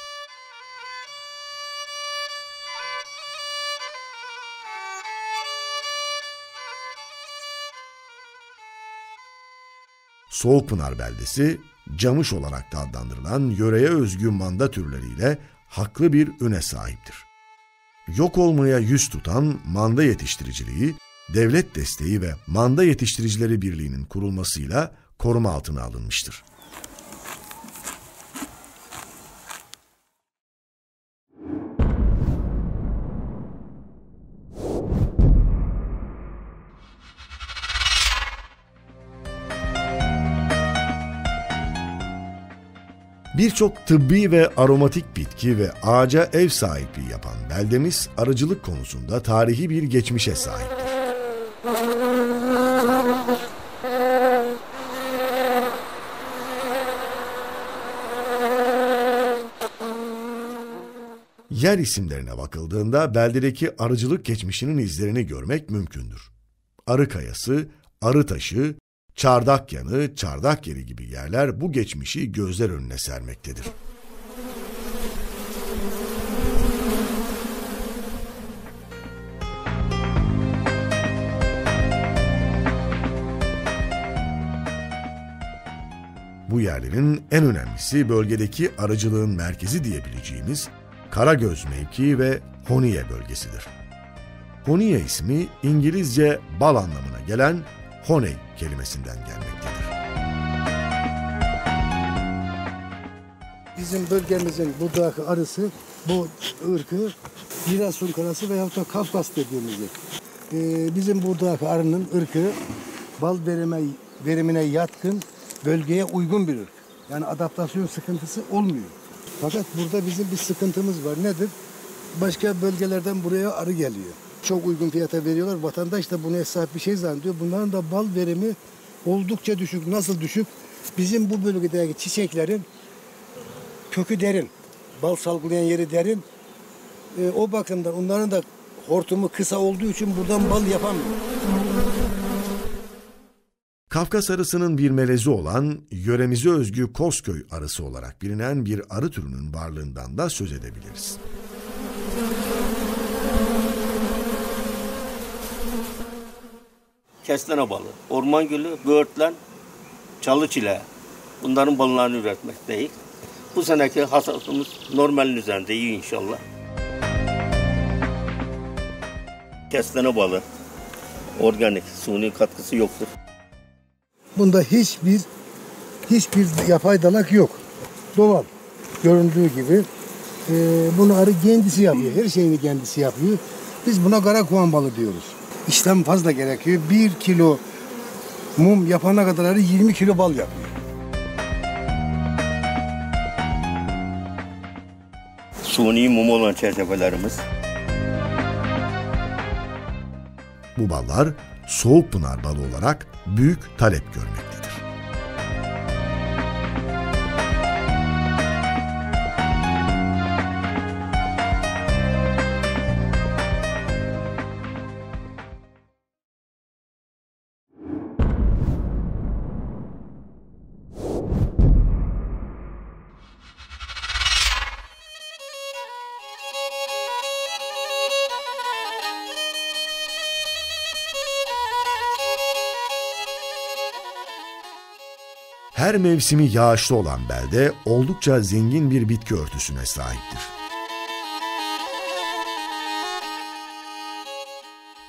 Soğukpınar beldesi, camış olarak da adlandırılan yöreye özgü manda türleriyle haklı bir üne sahiptir. Yok olmaya yüz tutan manda yetiştiriciliği, devlet desteği ve Manda Yetiştiricileri Birliği'nin kurulmasıyla koruma altına alınmıştır. Birçok tıbbi ve aromatik bitki ve ağaca ev sahipliği yapan beldemiz arıcılık konusunda tarihi bir geçmişe sahiptir. Yer isimlerine bakıldığında beldedeki arıcılık geçmişinin izlerini görmek mümkündür. Arı Kayası, Arı Taşı, Çardak Yanı, Çardak Yeri gibi yerler bu geçmişi gözler önüne sermektedir. Bu yerlerin en önemlisi bölgedeki arıcılığın merkezi diyebileceğimiz Karagöz mevkii ve Honiye bölgesidir. Honiye ismi İngilizce bal anlamına gelen honey kelimesinden gelmektedir. Bizim bölgemizin buradaki arısı bu ırkı Giresun karası veyahut da Kafkas dediğimiz. Ee, bizim buradaki arının ırkı bal verime, verimine yatkın, bölgeye uygun bir ırk. Yani adaptasyon sıkıntısı olmuyor. Fakat burada bizim bir sıkıntımız var. Nedir? Başka bölgelerden buraya arı geliyor. Çok uygun fiyata veriyorlar. Vatandaş da bunu hesap bir şey zannediyor. Bunların da bal verimi oldukça düşük. Nasıl düşük? Bizim bu bölgedeki çiçeklerin kökü derin. Bal salgılayan yeri derin. Ee, o bakımdan onların da hortumu kısa olduğu için buradan bal yapamıyor. Kafkas arısının bir melezi olan yöremize özgü Kosköy arısı olarak bilinen bir arı türünün varlığından da söz edebiliriz. Kestane balı, orman gülü, böğürtlen, çalı çile. Bunların ballarını üretmekteyiz. Bu seneki hasatımız normalin üzerinde iyi inşallah. Kestane balı. Organik, suni katkısı yoktur. Bunda hiçbir hiçbir yapay dalak yok. Doğal. Göründüğü gibi. Ee, bunu arı kendisi yapıyor. Her şeyini kendisi yapıyor. Biz buna kara kuan balı diyoruz. İşlem fazla gerekiyor. Bir kilo mum yapana kadar arı 20 kilo bal yapıyor. Suni mum olan çerçevelerimiz. Bu ballar soğuk pınar balı olarak büyük talep görmektedir. Her mevsimi yağışlı olan belde oldukça zengin bir bitki örtüsüne sahiptir.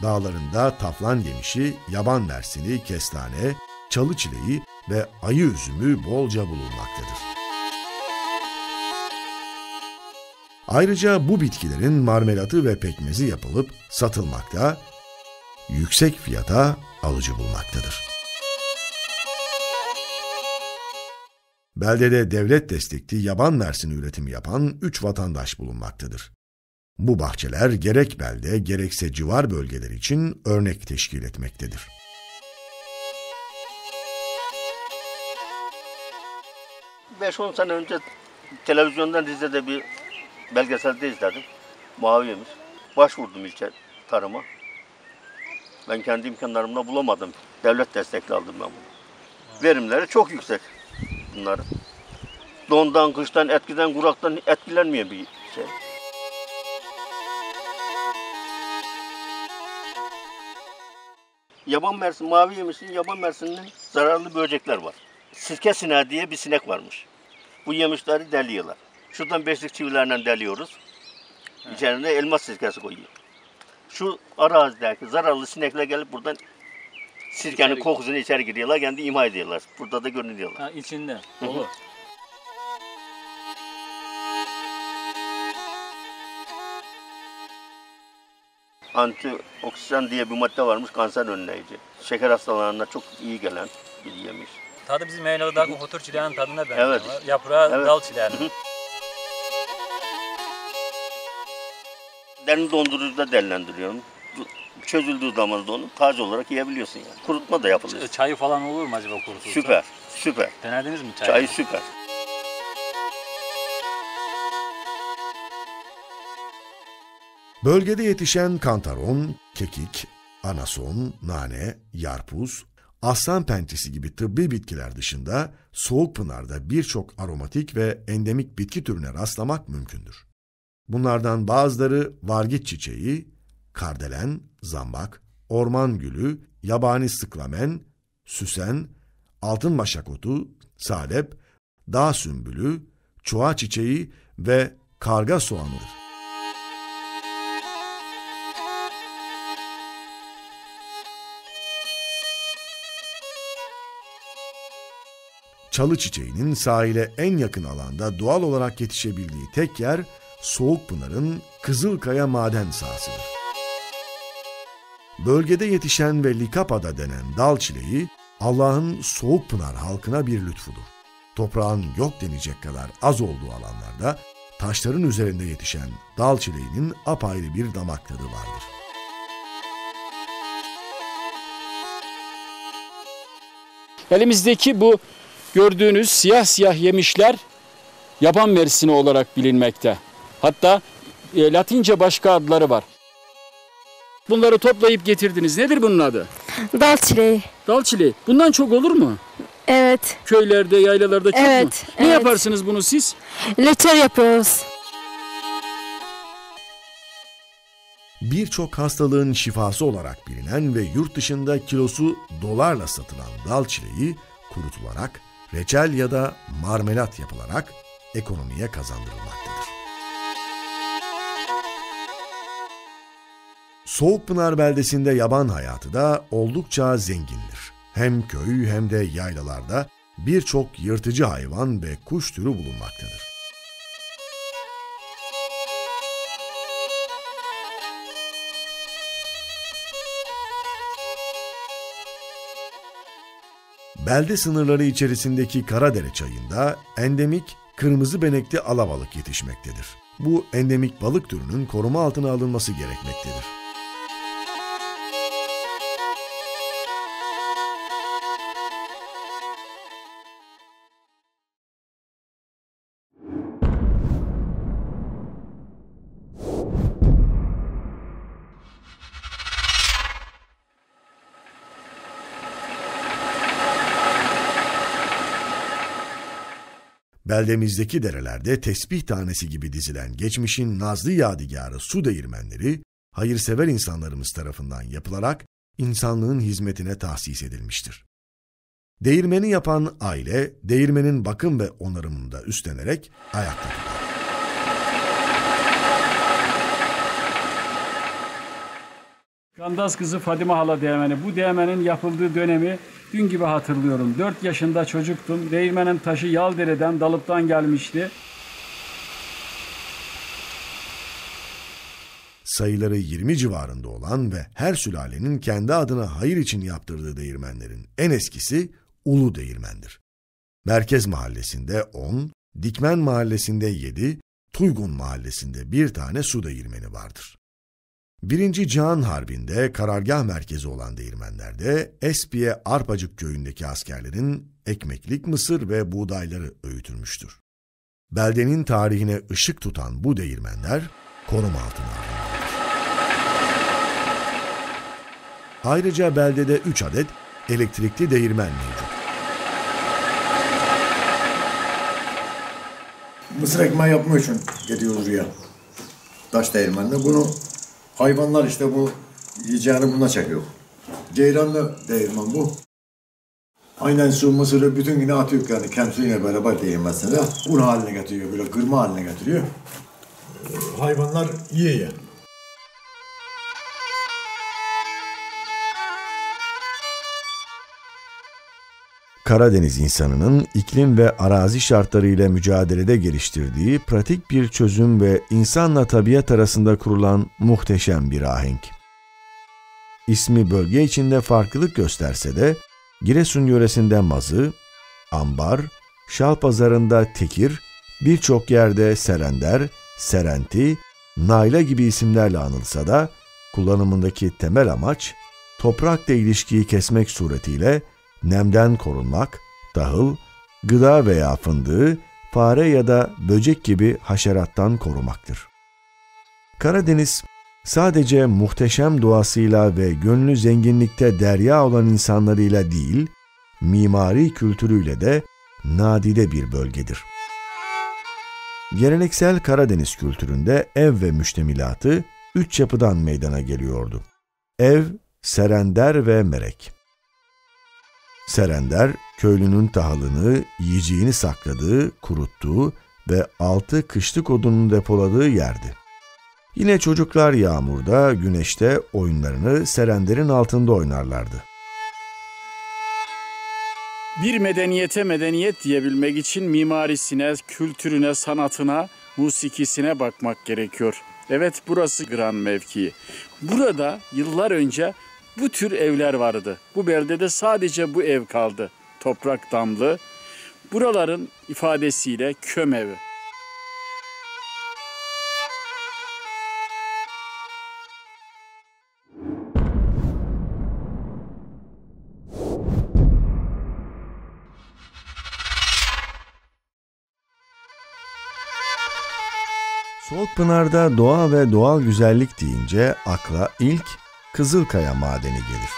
Dağlarında taflan yemişi, yaban mersini, kestane, çalı çileği ve ayı üzümü bolca bulunmaktadır. Ayrıca bu bitkilerin marmelatı ve pekmezi yapılıp satılmakta, yüksek fiyata alıcı bulmaktadır. Beldede devlet destekli yaban mersini üretimi yapan 3 vatandaş bulunmaktadır. Bu bahçeler gerek belde gerekse civar bölgeler için örnek teşkil etmektedir. Beş on sene önce televizyondan Rize'de bir belgeselde izledim. Mavi yemiş. Başvurdum ilçe tarıma. Ben kendi imkanlarımla bulamadım. Devlet destekli aldım ben bunu. Verimleri çok yüksek bunların. Dondan, kıştan, etkiden, kuraktan etkilenmeyen bir şey. Yaban mersin, mavi yemişin yaban mersinin zararlı böcekler var. Sirke sineği diye bir sinek varmış. Bu yemişleri deliyorlar. Şuradan beşlik çivilerle deliyoruz. İçerine elmas sirkesi koyuyor. Şu arazideki zararlı sinekler gelip buradan sirkenin İçeri- kokusunu içeri giriyorlar, kendi imha ediyorlar. Burada da görünüyorlar. Ha, içinde. Dolu. Antioksidan diye bir madde varmış, kanser önleyici. Şeker hastalarına çok iyi gelen bir yemiş. Tadı bizim meyvelerdeki otur çileğinin tadına benziyor. Evet. Yaprağı Evet. dal çileğinin. Derin dondurucuda değerlendiriyorum. Çözüldüğü zaman da onu taze olarak yiyebiliyorsun yani. Kurutma da yapılıyor. Çayı falan olur mu acaba kurutulsa? Süper, süper. Denediniz mi çayı? Çayı süper. Bölgede yetişen kantaron, kekik, anason, nane, yarpuz, aslan pençesi gibi tıbbi bitkiler dışında Soğukpınar'da birçok aromatik ve endemik bitki türüne rastlamak mümkündür. Bunlardan bazıları vargit çiçeği, kardelen, zambak, orman gülü, yabani sıklamen, süsen, altın başak otu, salep, dağ sümbülü, çuha çiçeği ve karga soğanıdır. Çalı çiçeğinin sahile en yakın alanda doğal olarak yetişebildiği tek yer Soğukpınar'ın Kızılkaya maden sahasıdır. Bölgede yetişen ve Likapa'da denen dal çileği Allah'ın Soğukpınar halkına bir lütfudur. Toprağın yok denecek kadar az olduğu alanlarda taşların üzerinde yetişen dal çileğinin apayrı bir damak tadı vardır. Elimizdeki bu gördüğünüz siyah siyah yemişler yaban mersini olarak bilinmekte. Hatta e, Latince başka adları var. Bunları toplayıp getirdiniz. Nedir bunun adı? Dal çileği. Dal çileği. Bundan çok olur mu? Evet. Köylerde, yaylalarda çok Evet, mu? Ne evet. yaparsınız bunu siz? Leçer yapıyoruz. Birçok hastalığın şifası olarak bilinen ve yurt dışında kilosu dolarla satılan dal çileği kurutularak, reçel ya da marmelat yapılarak ekonomiye kazandırılmaktadır. Soğukpınar beldesinde yaban hayatı da oldukça zengindir. Hem köy hem de yaylalarda birçok yırtıcı hayvan ve kuş türü bulunmaktadır. Belde sınırları içerisindeki Karadere çayında endemik kırmızı benekli alabalık yetişmektedir. Bu endemik balık türünün koruma altına alınması gerekmektedir. Beldemizdeki derelerde tesbih tanesi gibi dizilen geçmişin nazlı yadigarı su değirmenleri, hayırsever insanlarımız tarafından yapılarak insanlığın hizmetine tahsis edilmiştir. Değirmeni yapan aile, değirmenin bakım ve onarımında üstlenerek ayakta tutar. Gandaz kızı Fadime Hala Değirmeni. Bu değirmenin yapıldığı dönemi dün gibi hatırlıyorum. 4 yaşında çocuktum. Değirmenin taşı Yaldere'den, Dalıp'tan gelmişti. Sayıları 20 civarında olan ve her sülalenin kendi adına hayır için yaptırdığı değirmenlerin en eskisi Ulu Değirmendir. Merkez Mahallesi'nde 10, Dikmen Mahallesi'nde 7, Tuygun Mahallesi'nde bir tane su değirmeni vardır. Birinci Cihan Harbi'nde karargah merkezi olan değirmenlerde Espiye Arpacık köyündeki askerlerin ekmeklik mısır ve buğdayları öğütülmüştür. Beldenin tarihine ışık tutan bu değirmenler koruma altına alınmıştır. Ayrıca beldede 3 adet elektrikli değirmen mevcut. Mısır ekmeği yapmak için gidiyoruz oraya. Taş değirmenle. Bunu hayvanlar işte bu yiyeceğini buna çekiyor. Ceyranlı değirmen bu. Aynen su mısırı bütün yine atıyor yani kendisiyle beraber değirmesine. Un haline getiriyor böyle kırma haline getiriyor. Hayvanlar yiyor. Karadeniz insanının iklim ve arazi şartlarıyla mücadelede geliştirdiği pratik bir çözüm ve insanla tabiat arasında kurulan muhteşem bir ahenk. İsmi bölge içinde farklılık gösterse de Giresun yöresinde mazı, ambar, şal pazarında tekir, birçok yerde serender, serenti, nayla gibi isimlerle anılsa da kullanımındaki temel amaç toprakla ilişkiyi kesmek suretiyle nemden korunmak, tahıl, gıda veya fındığı, fare ya da böcek gibi haşerattan korumaktır. Karadeniz, sadece muhteşem doğasıyla ve gönlü zenginlikte derya olan insanlarıyla değil, mimari kültürüyle de nadide bir bölgedir. Geleneksel Karadeniz kültüründe ev ve müştemilatı üç yapıdan meydana geliyordu. Ev, serender ve merek. Serender, köylünün tahılını, yiyeceğini sakladığı, kuruttuğu ve altı kışlık odunun depoladığı yerdi. Yine çocuklar yağmurda, güneşte oyunlarını serenderin altında oynarlardı. Bir medeniyete medeniyet diyebilmek için mimarisine, kültürüne, sanatına, musikisine bakmak gerekiyor. Evet burası Gran mevkii. Burada yıllar önce bu tür evler vardı. Bu beldede sadece bu ev kaldı. Toprak damlı. Buraların ifadesiyle köm evi. Soğukpınar'da doğa ve doğal güzellik deyince akla ilk Kızılkaya madeni gelir.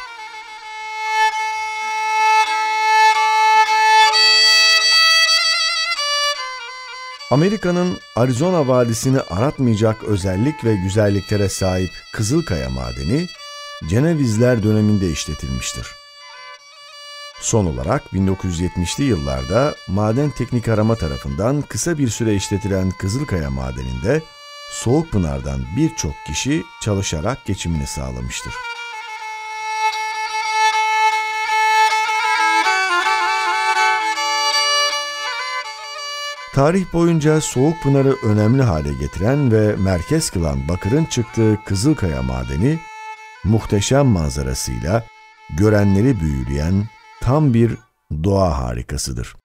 Amerika'nın Arizona vadisini aratmayacak özellik ve güzelliklere sahip Kızılkaya madeni, Cenevizler döneminde işletilmiştir. Son olarak 1970'li yıllarda Maden Teknik Arama tarafından kısa bir süre işletilen Kızılkaya madeninde Soğukpınar'dan birçok kişi çalışarak geçimini sağlamıştır. Tarih boyunca Soğukpınar'ı önemli hale getiren ve merkez kılan bakırın çıktığı Kızılkaya madeni, muhteşem manzarasıyla görenleri büyüleyen tam bir doğa harikasıdır.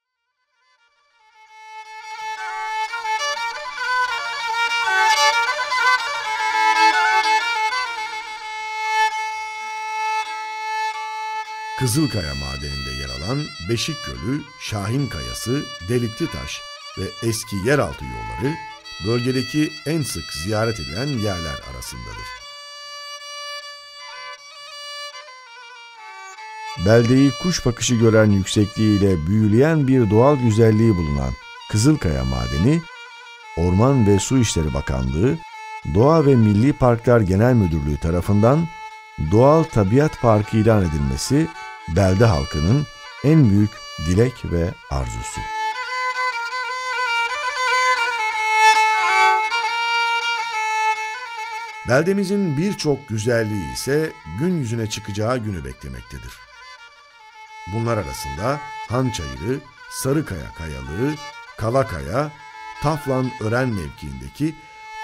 Kızılkaya madeninde yer alan Beşik Gölü, Şahin Kayası, Delikli Taş ve eski yeraltı yolları bölgedeki en sık ziyaret edilen yerler arasındadır. Beldeyi kuş bakışı gören yüksekliğiyle büyüleyen bir doğal güzelliği bulunan Kızılkaya Madeni, Orman ve Su İşleri Bakanlığı, Doğa ve Milli Parklar Genel Müdürlüğü tarafından Doğal Tabiat Parkı ilan edilmesi belde halkının en büyük dilek ve arzusu. Beldemizin birçok güzelliği ise gün yüzüne çıkacağı günü beklemektedir. Bunlar arasında Han Çayırı, Sarıkaya Kayalığı, Kalakaya, Taflan Ören mevkiindeki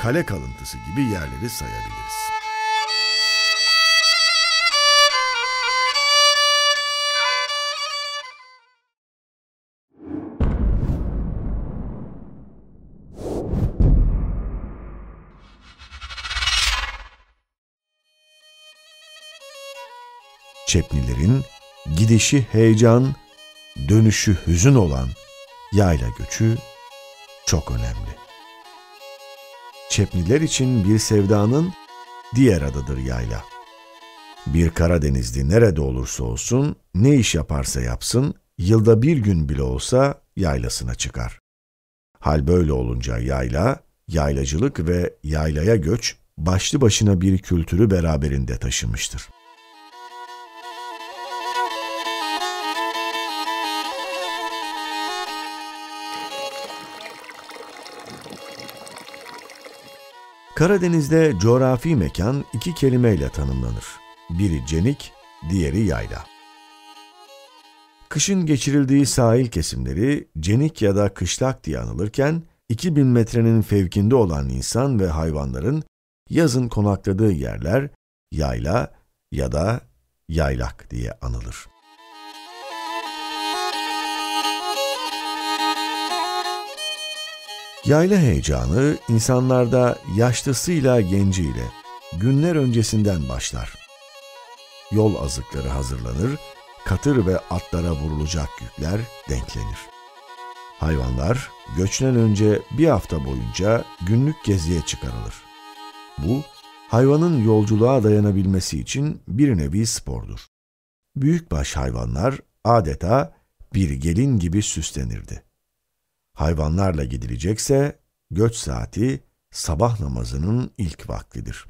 kale kalıntısı gibi yerleri sayabiliriz. Çepnilerin gidişi heyecan, dönüşü hüzün olan yayla göçü çok önemli. Çepniler için bir sevdanın diğer adıdır yayla. Bir Karadenizli nerede olursa olsun, ne iş yaparsa yapsın, yılda bir gün bile olsa yaylasına çıkar. Hal böyle olunca yayla, yaylacılık ve yaylaya göç başlı başına bir kültürü beraberinde taşımıştır. Karadeniz'de coğrafi mekan iki kelimeyle tanımlanır. Biri cenik, diğeri yayla. Kışın geçirildiği sahil kesimleri cenik ya da kışlak diye anılırken, 2000 metrenin fevkinde olan insan ve hayvanların yazın konakladığı yerler yayla ya da yaylak diye anılır. Yayla heyecanı insanlarda yaşlısıyla genciyle günler öncesinden başlar. Yol azıkları hazırlanır, katır ve atlara vurulacak yükler denklenir. Hayvanlar göçten önce bir hafta boyunca günlük geziye çıkarılır. Bu, hayvanın yolculuğa dayanabilmesi için bir nevi spordur. Büyükbaş hayvanlar adeta bir gelin gibi süslenirdi. Hayvanlarla gidilecekse göç saati sabah namazının ilk vaktidir.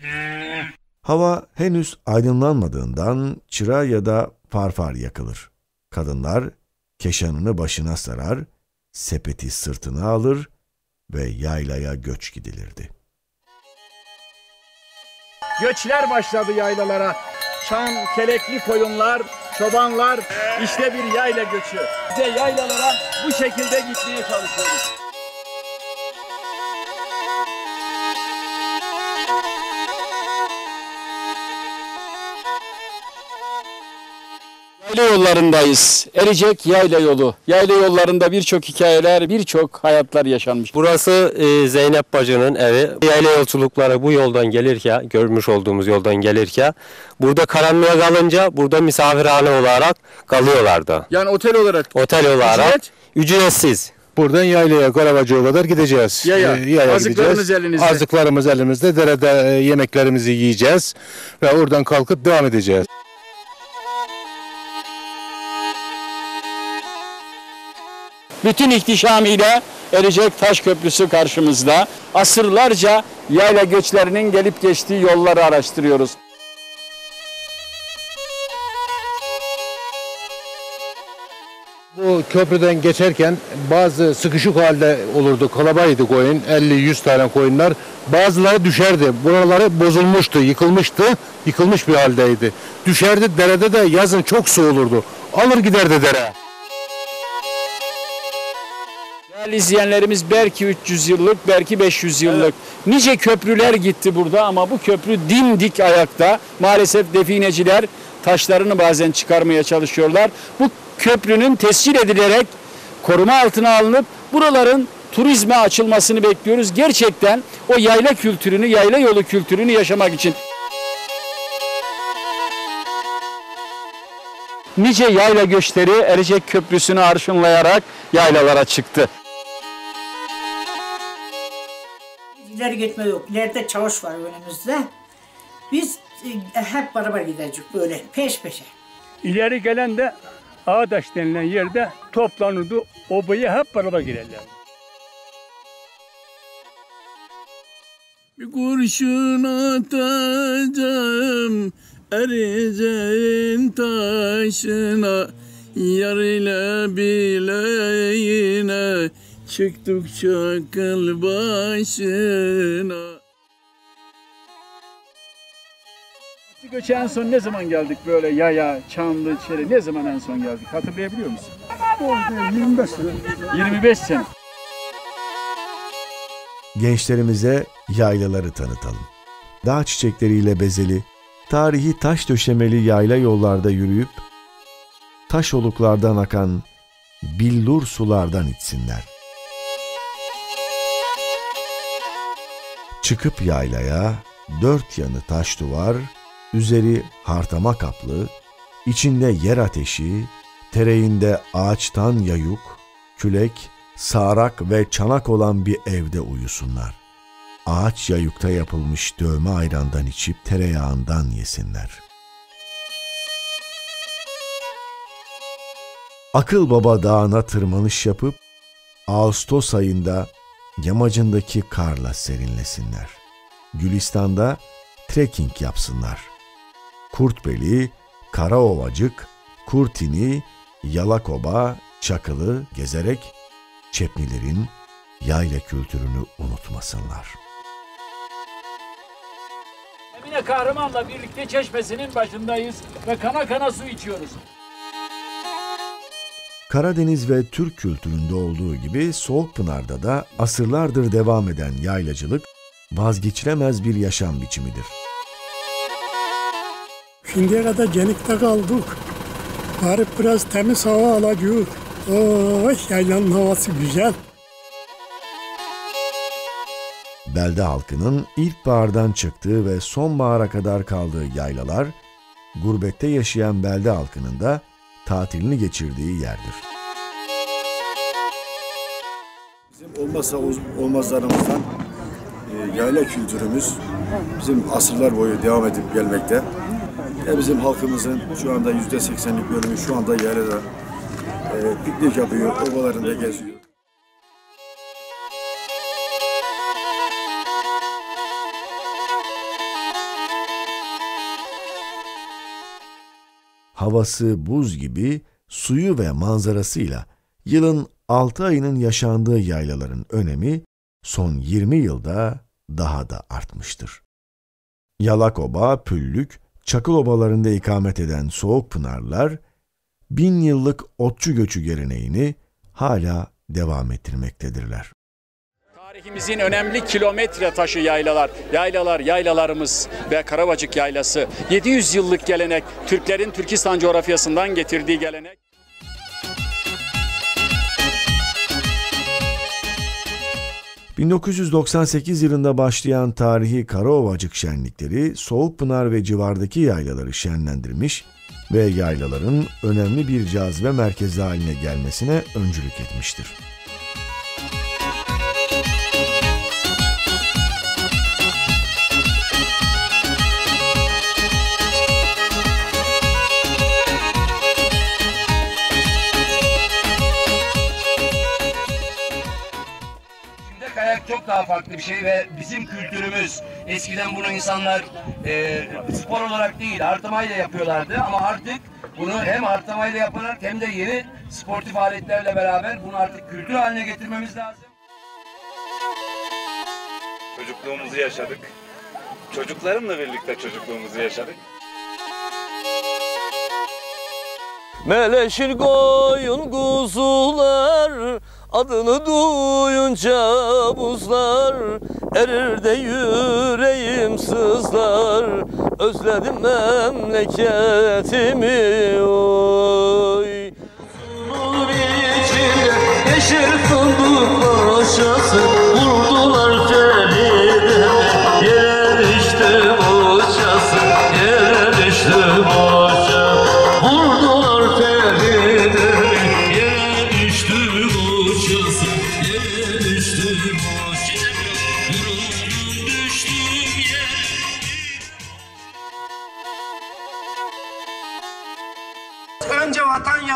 Hava henüz aydınlanmadığından çıra ya da farfar yakılır. Kadınlar keşanını başına sarar, sepeti sırtına alır ve yaylaya göç gidilirdi. Göçler başladı yaylalara. Çan, kelekli koyunlar, çobanlar işte bir yayla göçü. Bize yaylalara bu şekilde gitmeye çalışıyoruz. Yayla yollarındayız. Ericek Yayla Yolu. Yayla yollarında birçok hikayeler, birçok hayatlar yaşanmış. Burası e, Zeynep bacının evi. Yayla yolculukları bu yoldan gelirken, görmüş olduğumuz yoldan gelirken burada karanlığa kalınca burada misafirhane olarak kalıyorlardı. Yani otel olarak. Otel olarak Ücret? ücretsiz. Buradan yaylaya, Karabacı'ya kadar gideceğiz. Yaya. Ee, yaya Azıklarınız gideceğiz. elinizde. Azıklarımız elimizde. Derede e, yemeklerimizi yiyeceğiz. Ve oradan kalkıp devam edeceğiz. Bütün ihtişamıyla Ericek Taş Köprüsü karşımızda. Asırlarca yayla göçlerinin gelip geçtiği yolları araştırıyoruz. Bu köprüden geçerken bazı sıkışık halde olurdu. Kalabaydı koyun. 50-100 tane koyunlar. Bazıları düşerdi. Buraları bozulmuştu, yıkılmıştı. Yıkılmış bir haldeydi. Düşerdi derede de yazın çok su olurdu. Alır giderdi dere. Değerli izleyenlerimiz belki 300 yıllık, belki 500 yıllık. Nice köprüler gitti burada ama bu köprü dimdik ayakta. Maalesef defineciler taşlarını bazen çıkarmaya çalışıyorlar. Bu köprünün tescil edilerek koruma altına alınıp buraların turizme açılmasını bekliyoruz. Gerçekten o yayla kültürünü, yayla yolu kültürünü yaşamak için. Nice yayla göçleri Erecek Köprüsü'nü arşınlayarak yaylalara çıktı. İleri gitme yok. İleride çavuş var önümüzde. Biz e, hep beraber gidecek böyle peş peşe. İleri gelen de Ağdaş denilen yerde toplanırdı. Obaya hep beraber girerler. Bir kurşun atacağım Ereceğin taşına Yar ile bileğine Çıktık çakıl başına Göçe en son ne zaman geldik böyle yaya, çamlı, çere ne zaman en son geldik hatırlayabiliyor musun? 25 sene. 25 sene. Gençlerimize yaylaları tanıtalım. Dağ çiçekleriyle bezeli, tarihi taş döşemeli yayla yollarda yürüyüp, taş oluklardan akan billur sulardan içsinler. Çıkıp yaylaya, dört yanı taş duvar, üzeri hartama kaplı, içinde yer ateşi, tereğinde ağaçtan yayuk, külek, sağrak ve çanak olan bir evde uyusunlar. Ağaç yayukta yapılmış dövme ayrandan içip tereyağından yesinler. Akıl Baba Dağı'na tırmanış yapıp, Ağustos ayında yamacındaki karla serinlesinler. Gülistan'da trekking yapsınlar. Kurtbeli, Karaovacık, Kurtini, Yalakoba, Çakılı gezerek Çepnilerin yayla kültürünü unutmasınlar. Emine Kahraman'la birlikte çeşmesinin başındayız ve kana kana su içiyoruz. Karadeniz ve Türk kültüründe olduğu gibi Soğukpınar'da da asırlardır devam eden yaylacılık vazgeçilemez bir yaşam biçimidir. Şimdiye kadar Cenik'te kaldık. Bari biraz temiz hava alacağız. Oy, yaylanın havası güzel. Belde halkının ilkbahardan çıktığı ve sonbahara kadar kaldığı yaylalar, gurbette yaşayan belde halkının da tatilini geçirdiği yerdir. Bizim olmazsa olmazlarımızdan e, yayla kültürümüz bizim asırlar boyu devam edip gelmekte. E bizim halkımızın şu anda yüzde seksenlik bölümü şu anda yaylada e, piknik yapıyor, ovalarında geziyor. Havası buz gibi, suyu ve manzarasıyla yılın 6 ayının yaşandığı yaylaların önemi son 20 yılda daha da artmıştır. Yalakoba, Püllük, Çakıl obalarında ikamet eden Soğukpınarlar, bin yıllık otçu göçü geleneğini hala devam ettirmektedirler. Tarihimizin önemli kilometre taşı yaylalar, yaylalar, yaylalarımız ve Karavacık Yaylası. 700 yıllık gelenek, Türklerin Türkistan coğrafyasından getirdiği gelenek. ...1998 yılında başlayan tarihi Karaovacık şenlikleri Soğukpınar ve civardaki yaylaları şenlendirmiş ve yaylaların önemli bir cazibe merkezi haline gelmesine öncülük etmiştir. Farklı bir şey ve bizim kültürümüz. Eskiden bunu insanlar e, spor olarak değil artımayla yapıyorlardı ama artık bunu hem artımayla yaparak hem de yeni sportif aletlerle beraber bunu artık kültür haline getirmemiz lazım. Çocukluğumuzu yaşadık. Çocuklarımla birlikte çocukluğumuzu yaşadık. Meleşir koyun kuzular Adını duyunca buzlar Erir de yüreğim sızlar. Özledim memleketimi oy. Nur içinde yeşil fındık parçası Vurdular Feride'me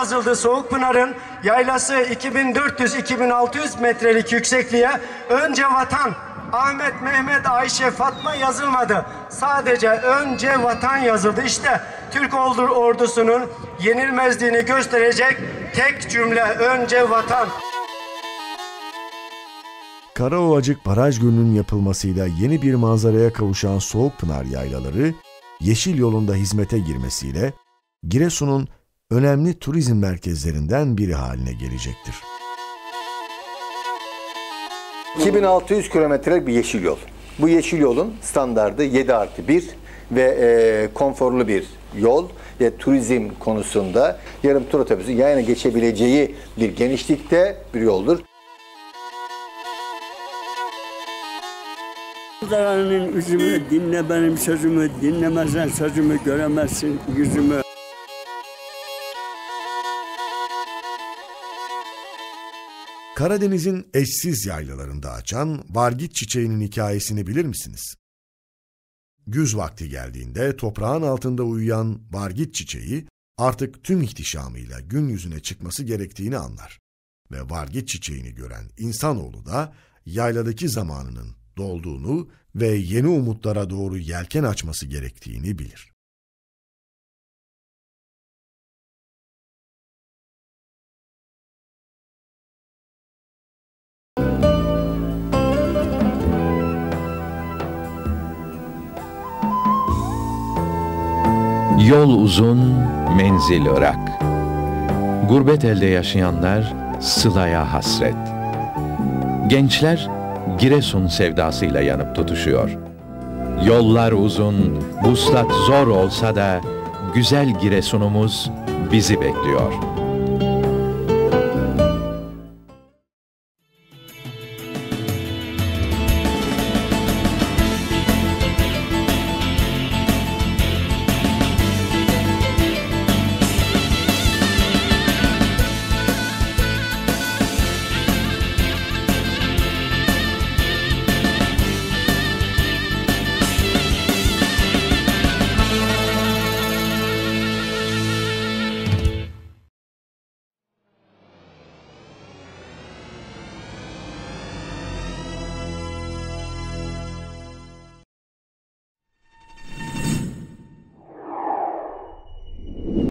vatan yazıldı Soğukpınar'ın yaylası 2400-2600 metrelik yüksekliğe önce vatan Ahmet, Mehmet, Ayşe, Fatma yazılmadı. Sadece önce vatan yazıldı. İşte Türk ordu- ordusunun yenilmezliğini gösterecek tek cümle önce vatan. Karaovacık Baraj Gölü'nün yapılmasıyla yeni bir manzaraya kavuşan Soğukpınar yaylaları, Yeşil Yolunda hizmete girmesiyle Giresun'un önemli turizm merkezlerinden biri haline gelecektir. 2600 kilometrelik bir yeşil yol. Bu yeşil yolun standardı 7 artı 1 ve e, konforlu bir yol ve turizm konusunda yarım tur otobüsü yan yana geçebileceği bir genişlikte bir yoldur. Zaranın üzümü dinle benim sözümü, dinlemezsen sözümü göremezsin yüzümü. Karadeniz'in eşsiz yaylalarında açan vargit çiçeğinin hikayesini bilir misiniz? Güz vakti geldiğinde toprağın altında uyuyan vargit çiçeği artık tüm ihtişamıyla gün yüzüne çıkması gerektiğini anlar. Ve vargit çiçeğini gören insanoğlu da yayladaki zamanının dolduğunu ve yeni umutlara doğru yelken açması gerektiğini bilir. Yol uzun, menzil ırak. Gurbet elde yaşayanlar sılaya hasret. Gençler Giresun sevdasıyla yanıp tutuşuyor. Yollar uzun, vuslat zor olsa da güzel Giresunumuz bizi bekliyor.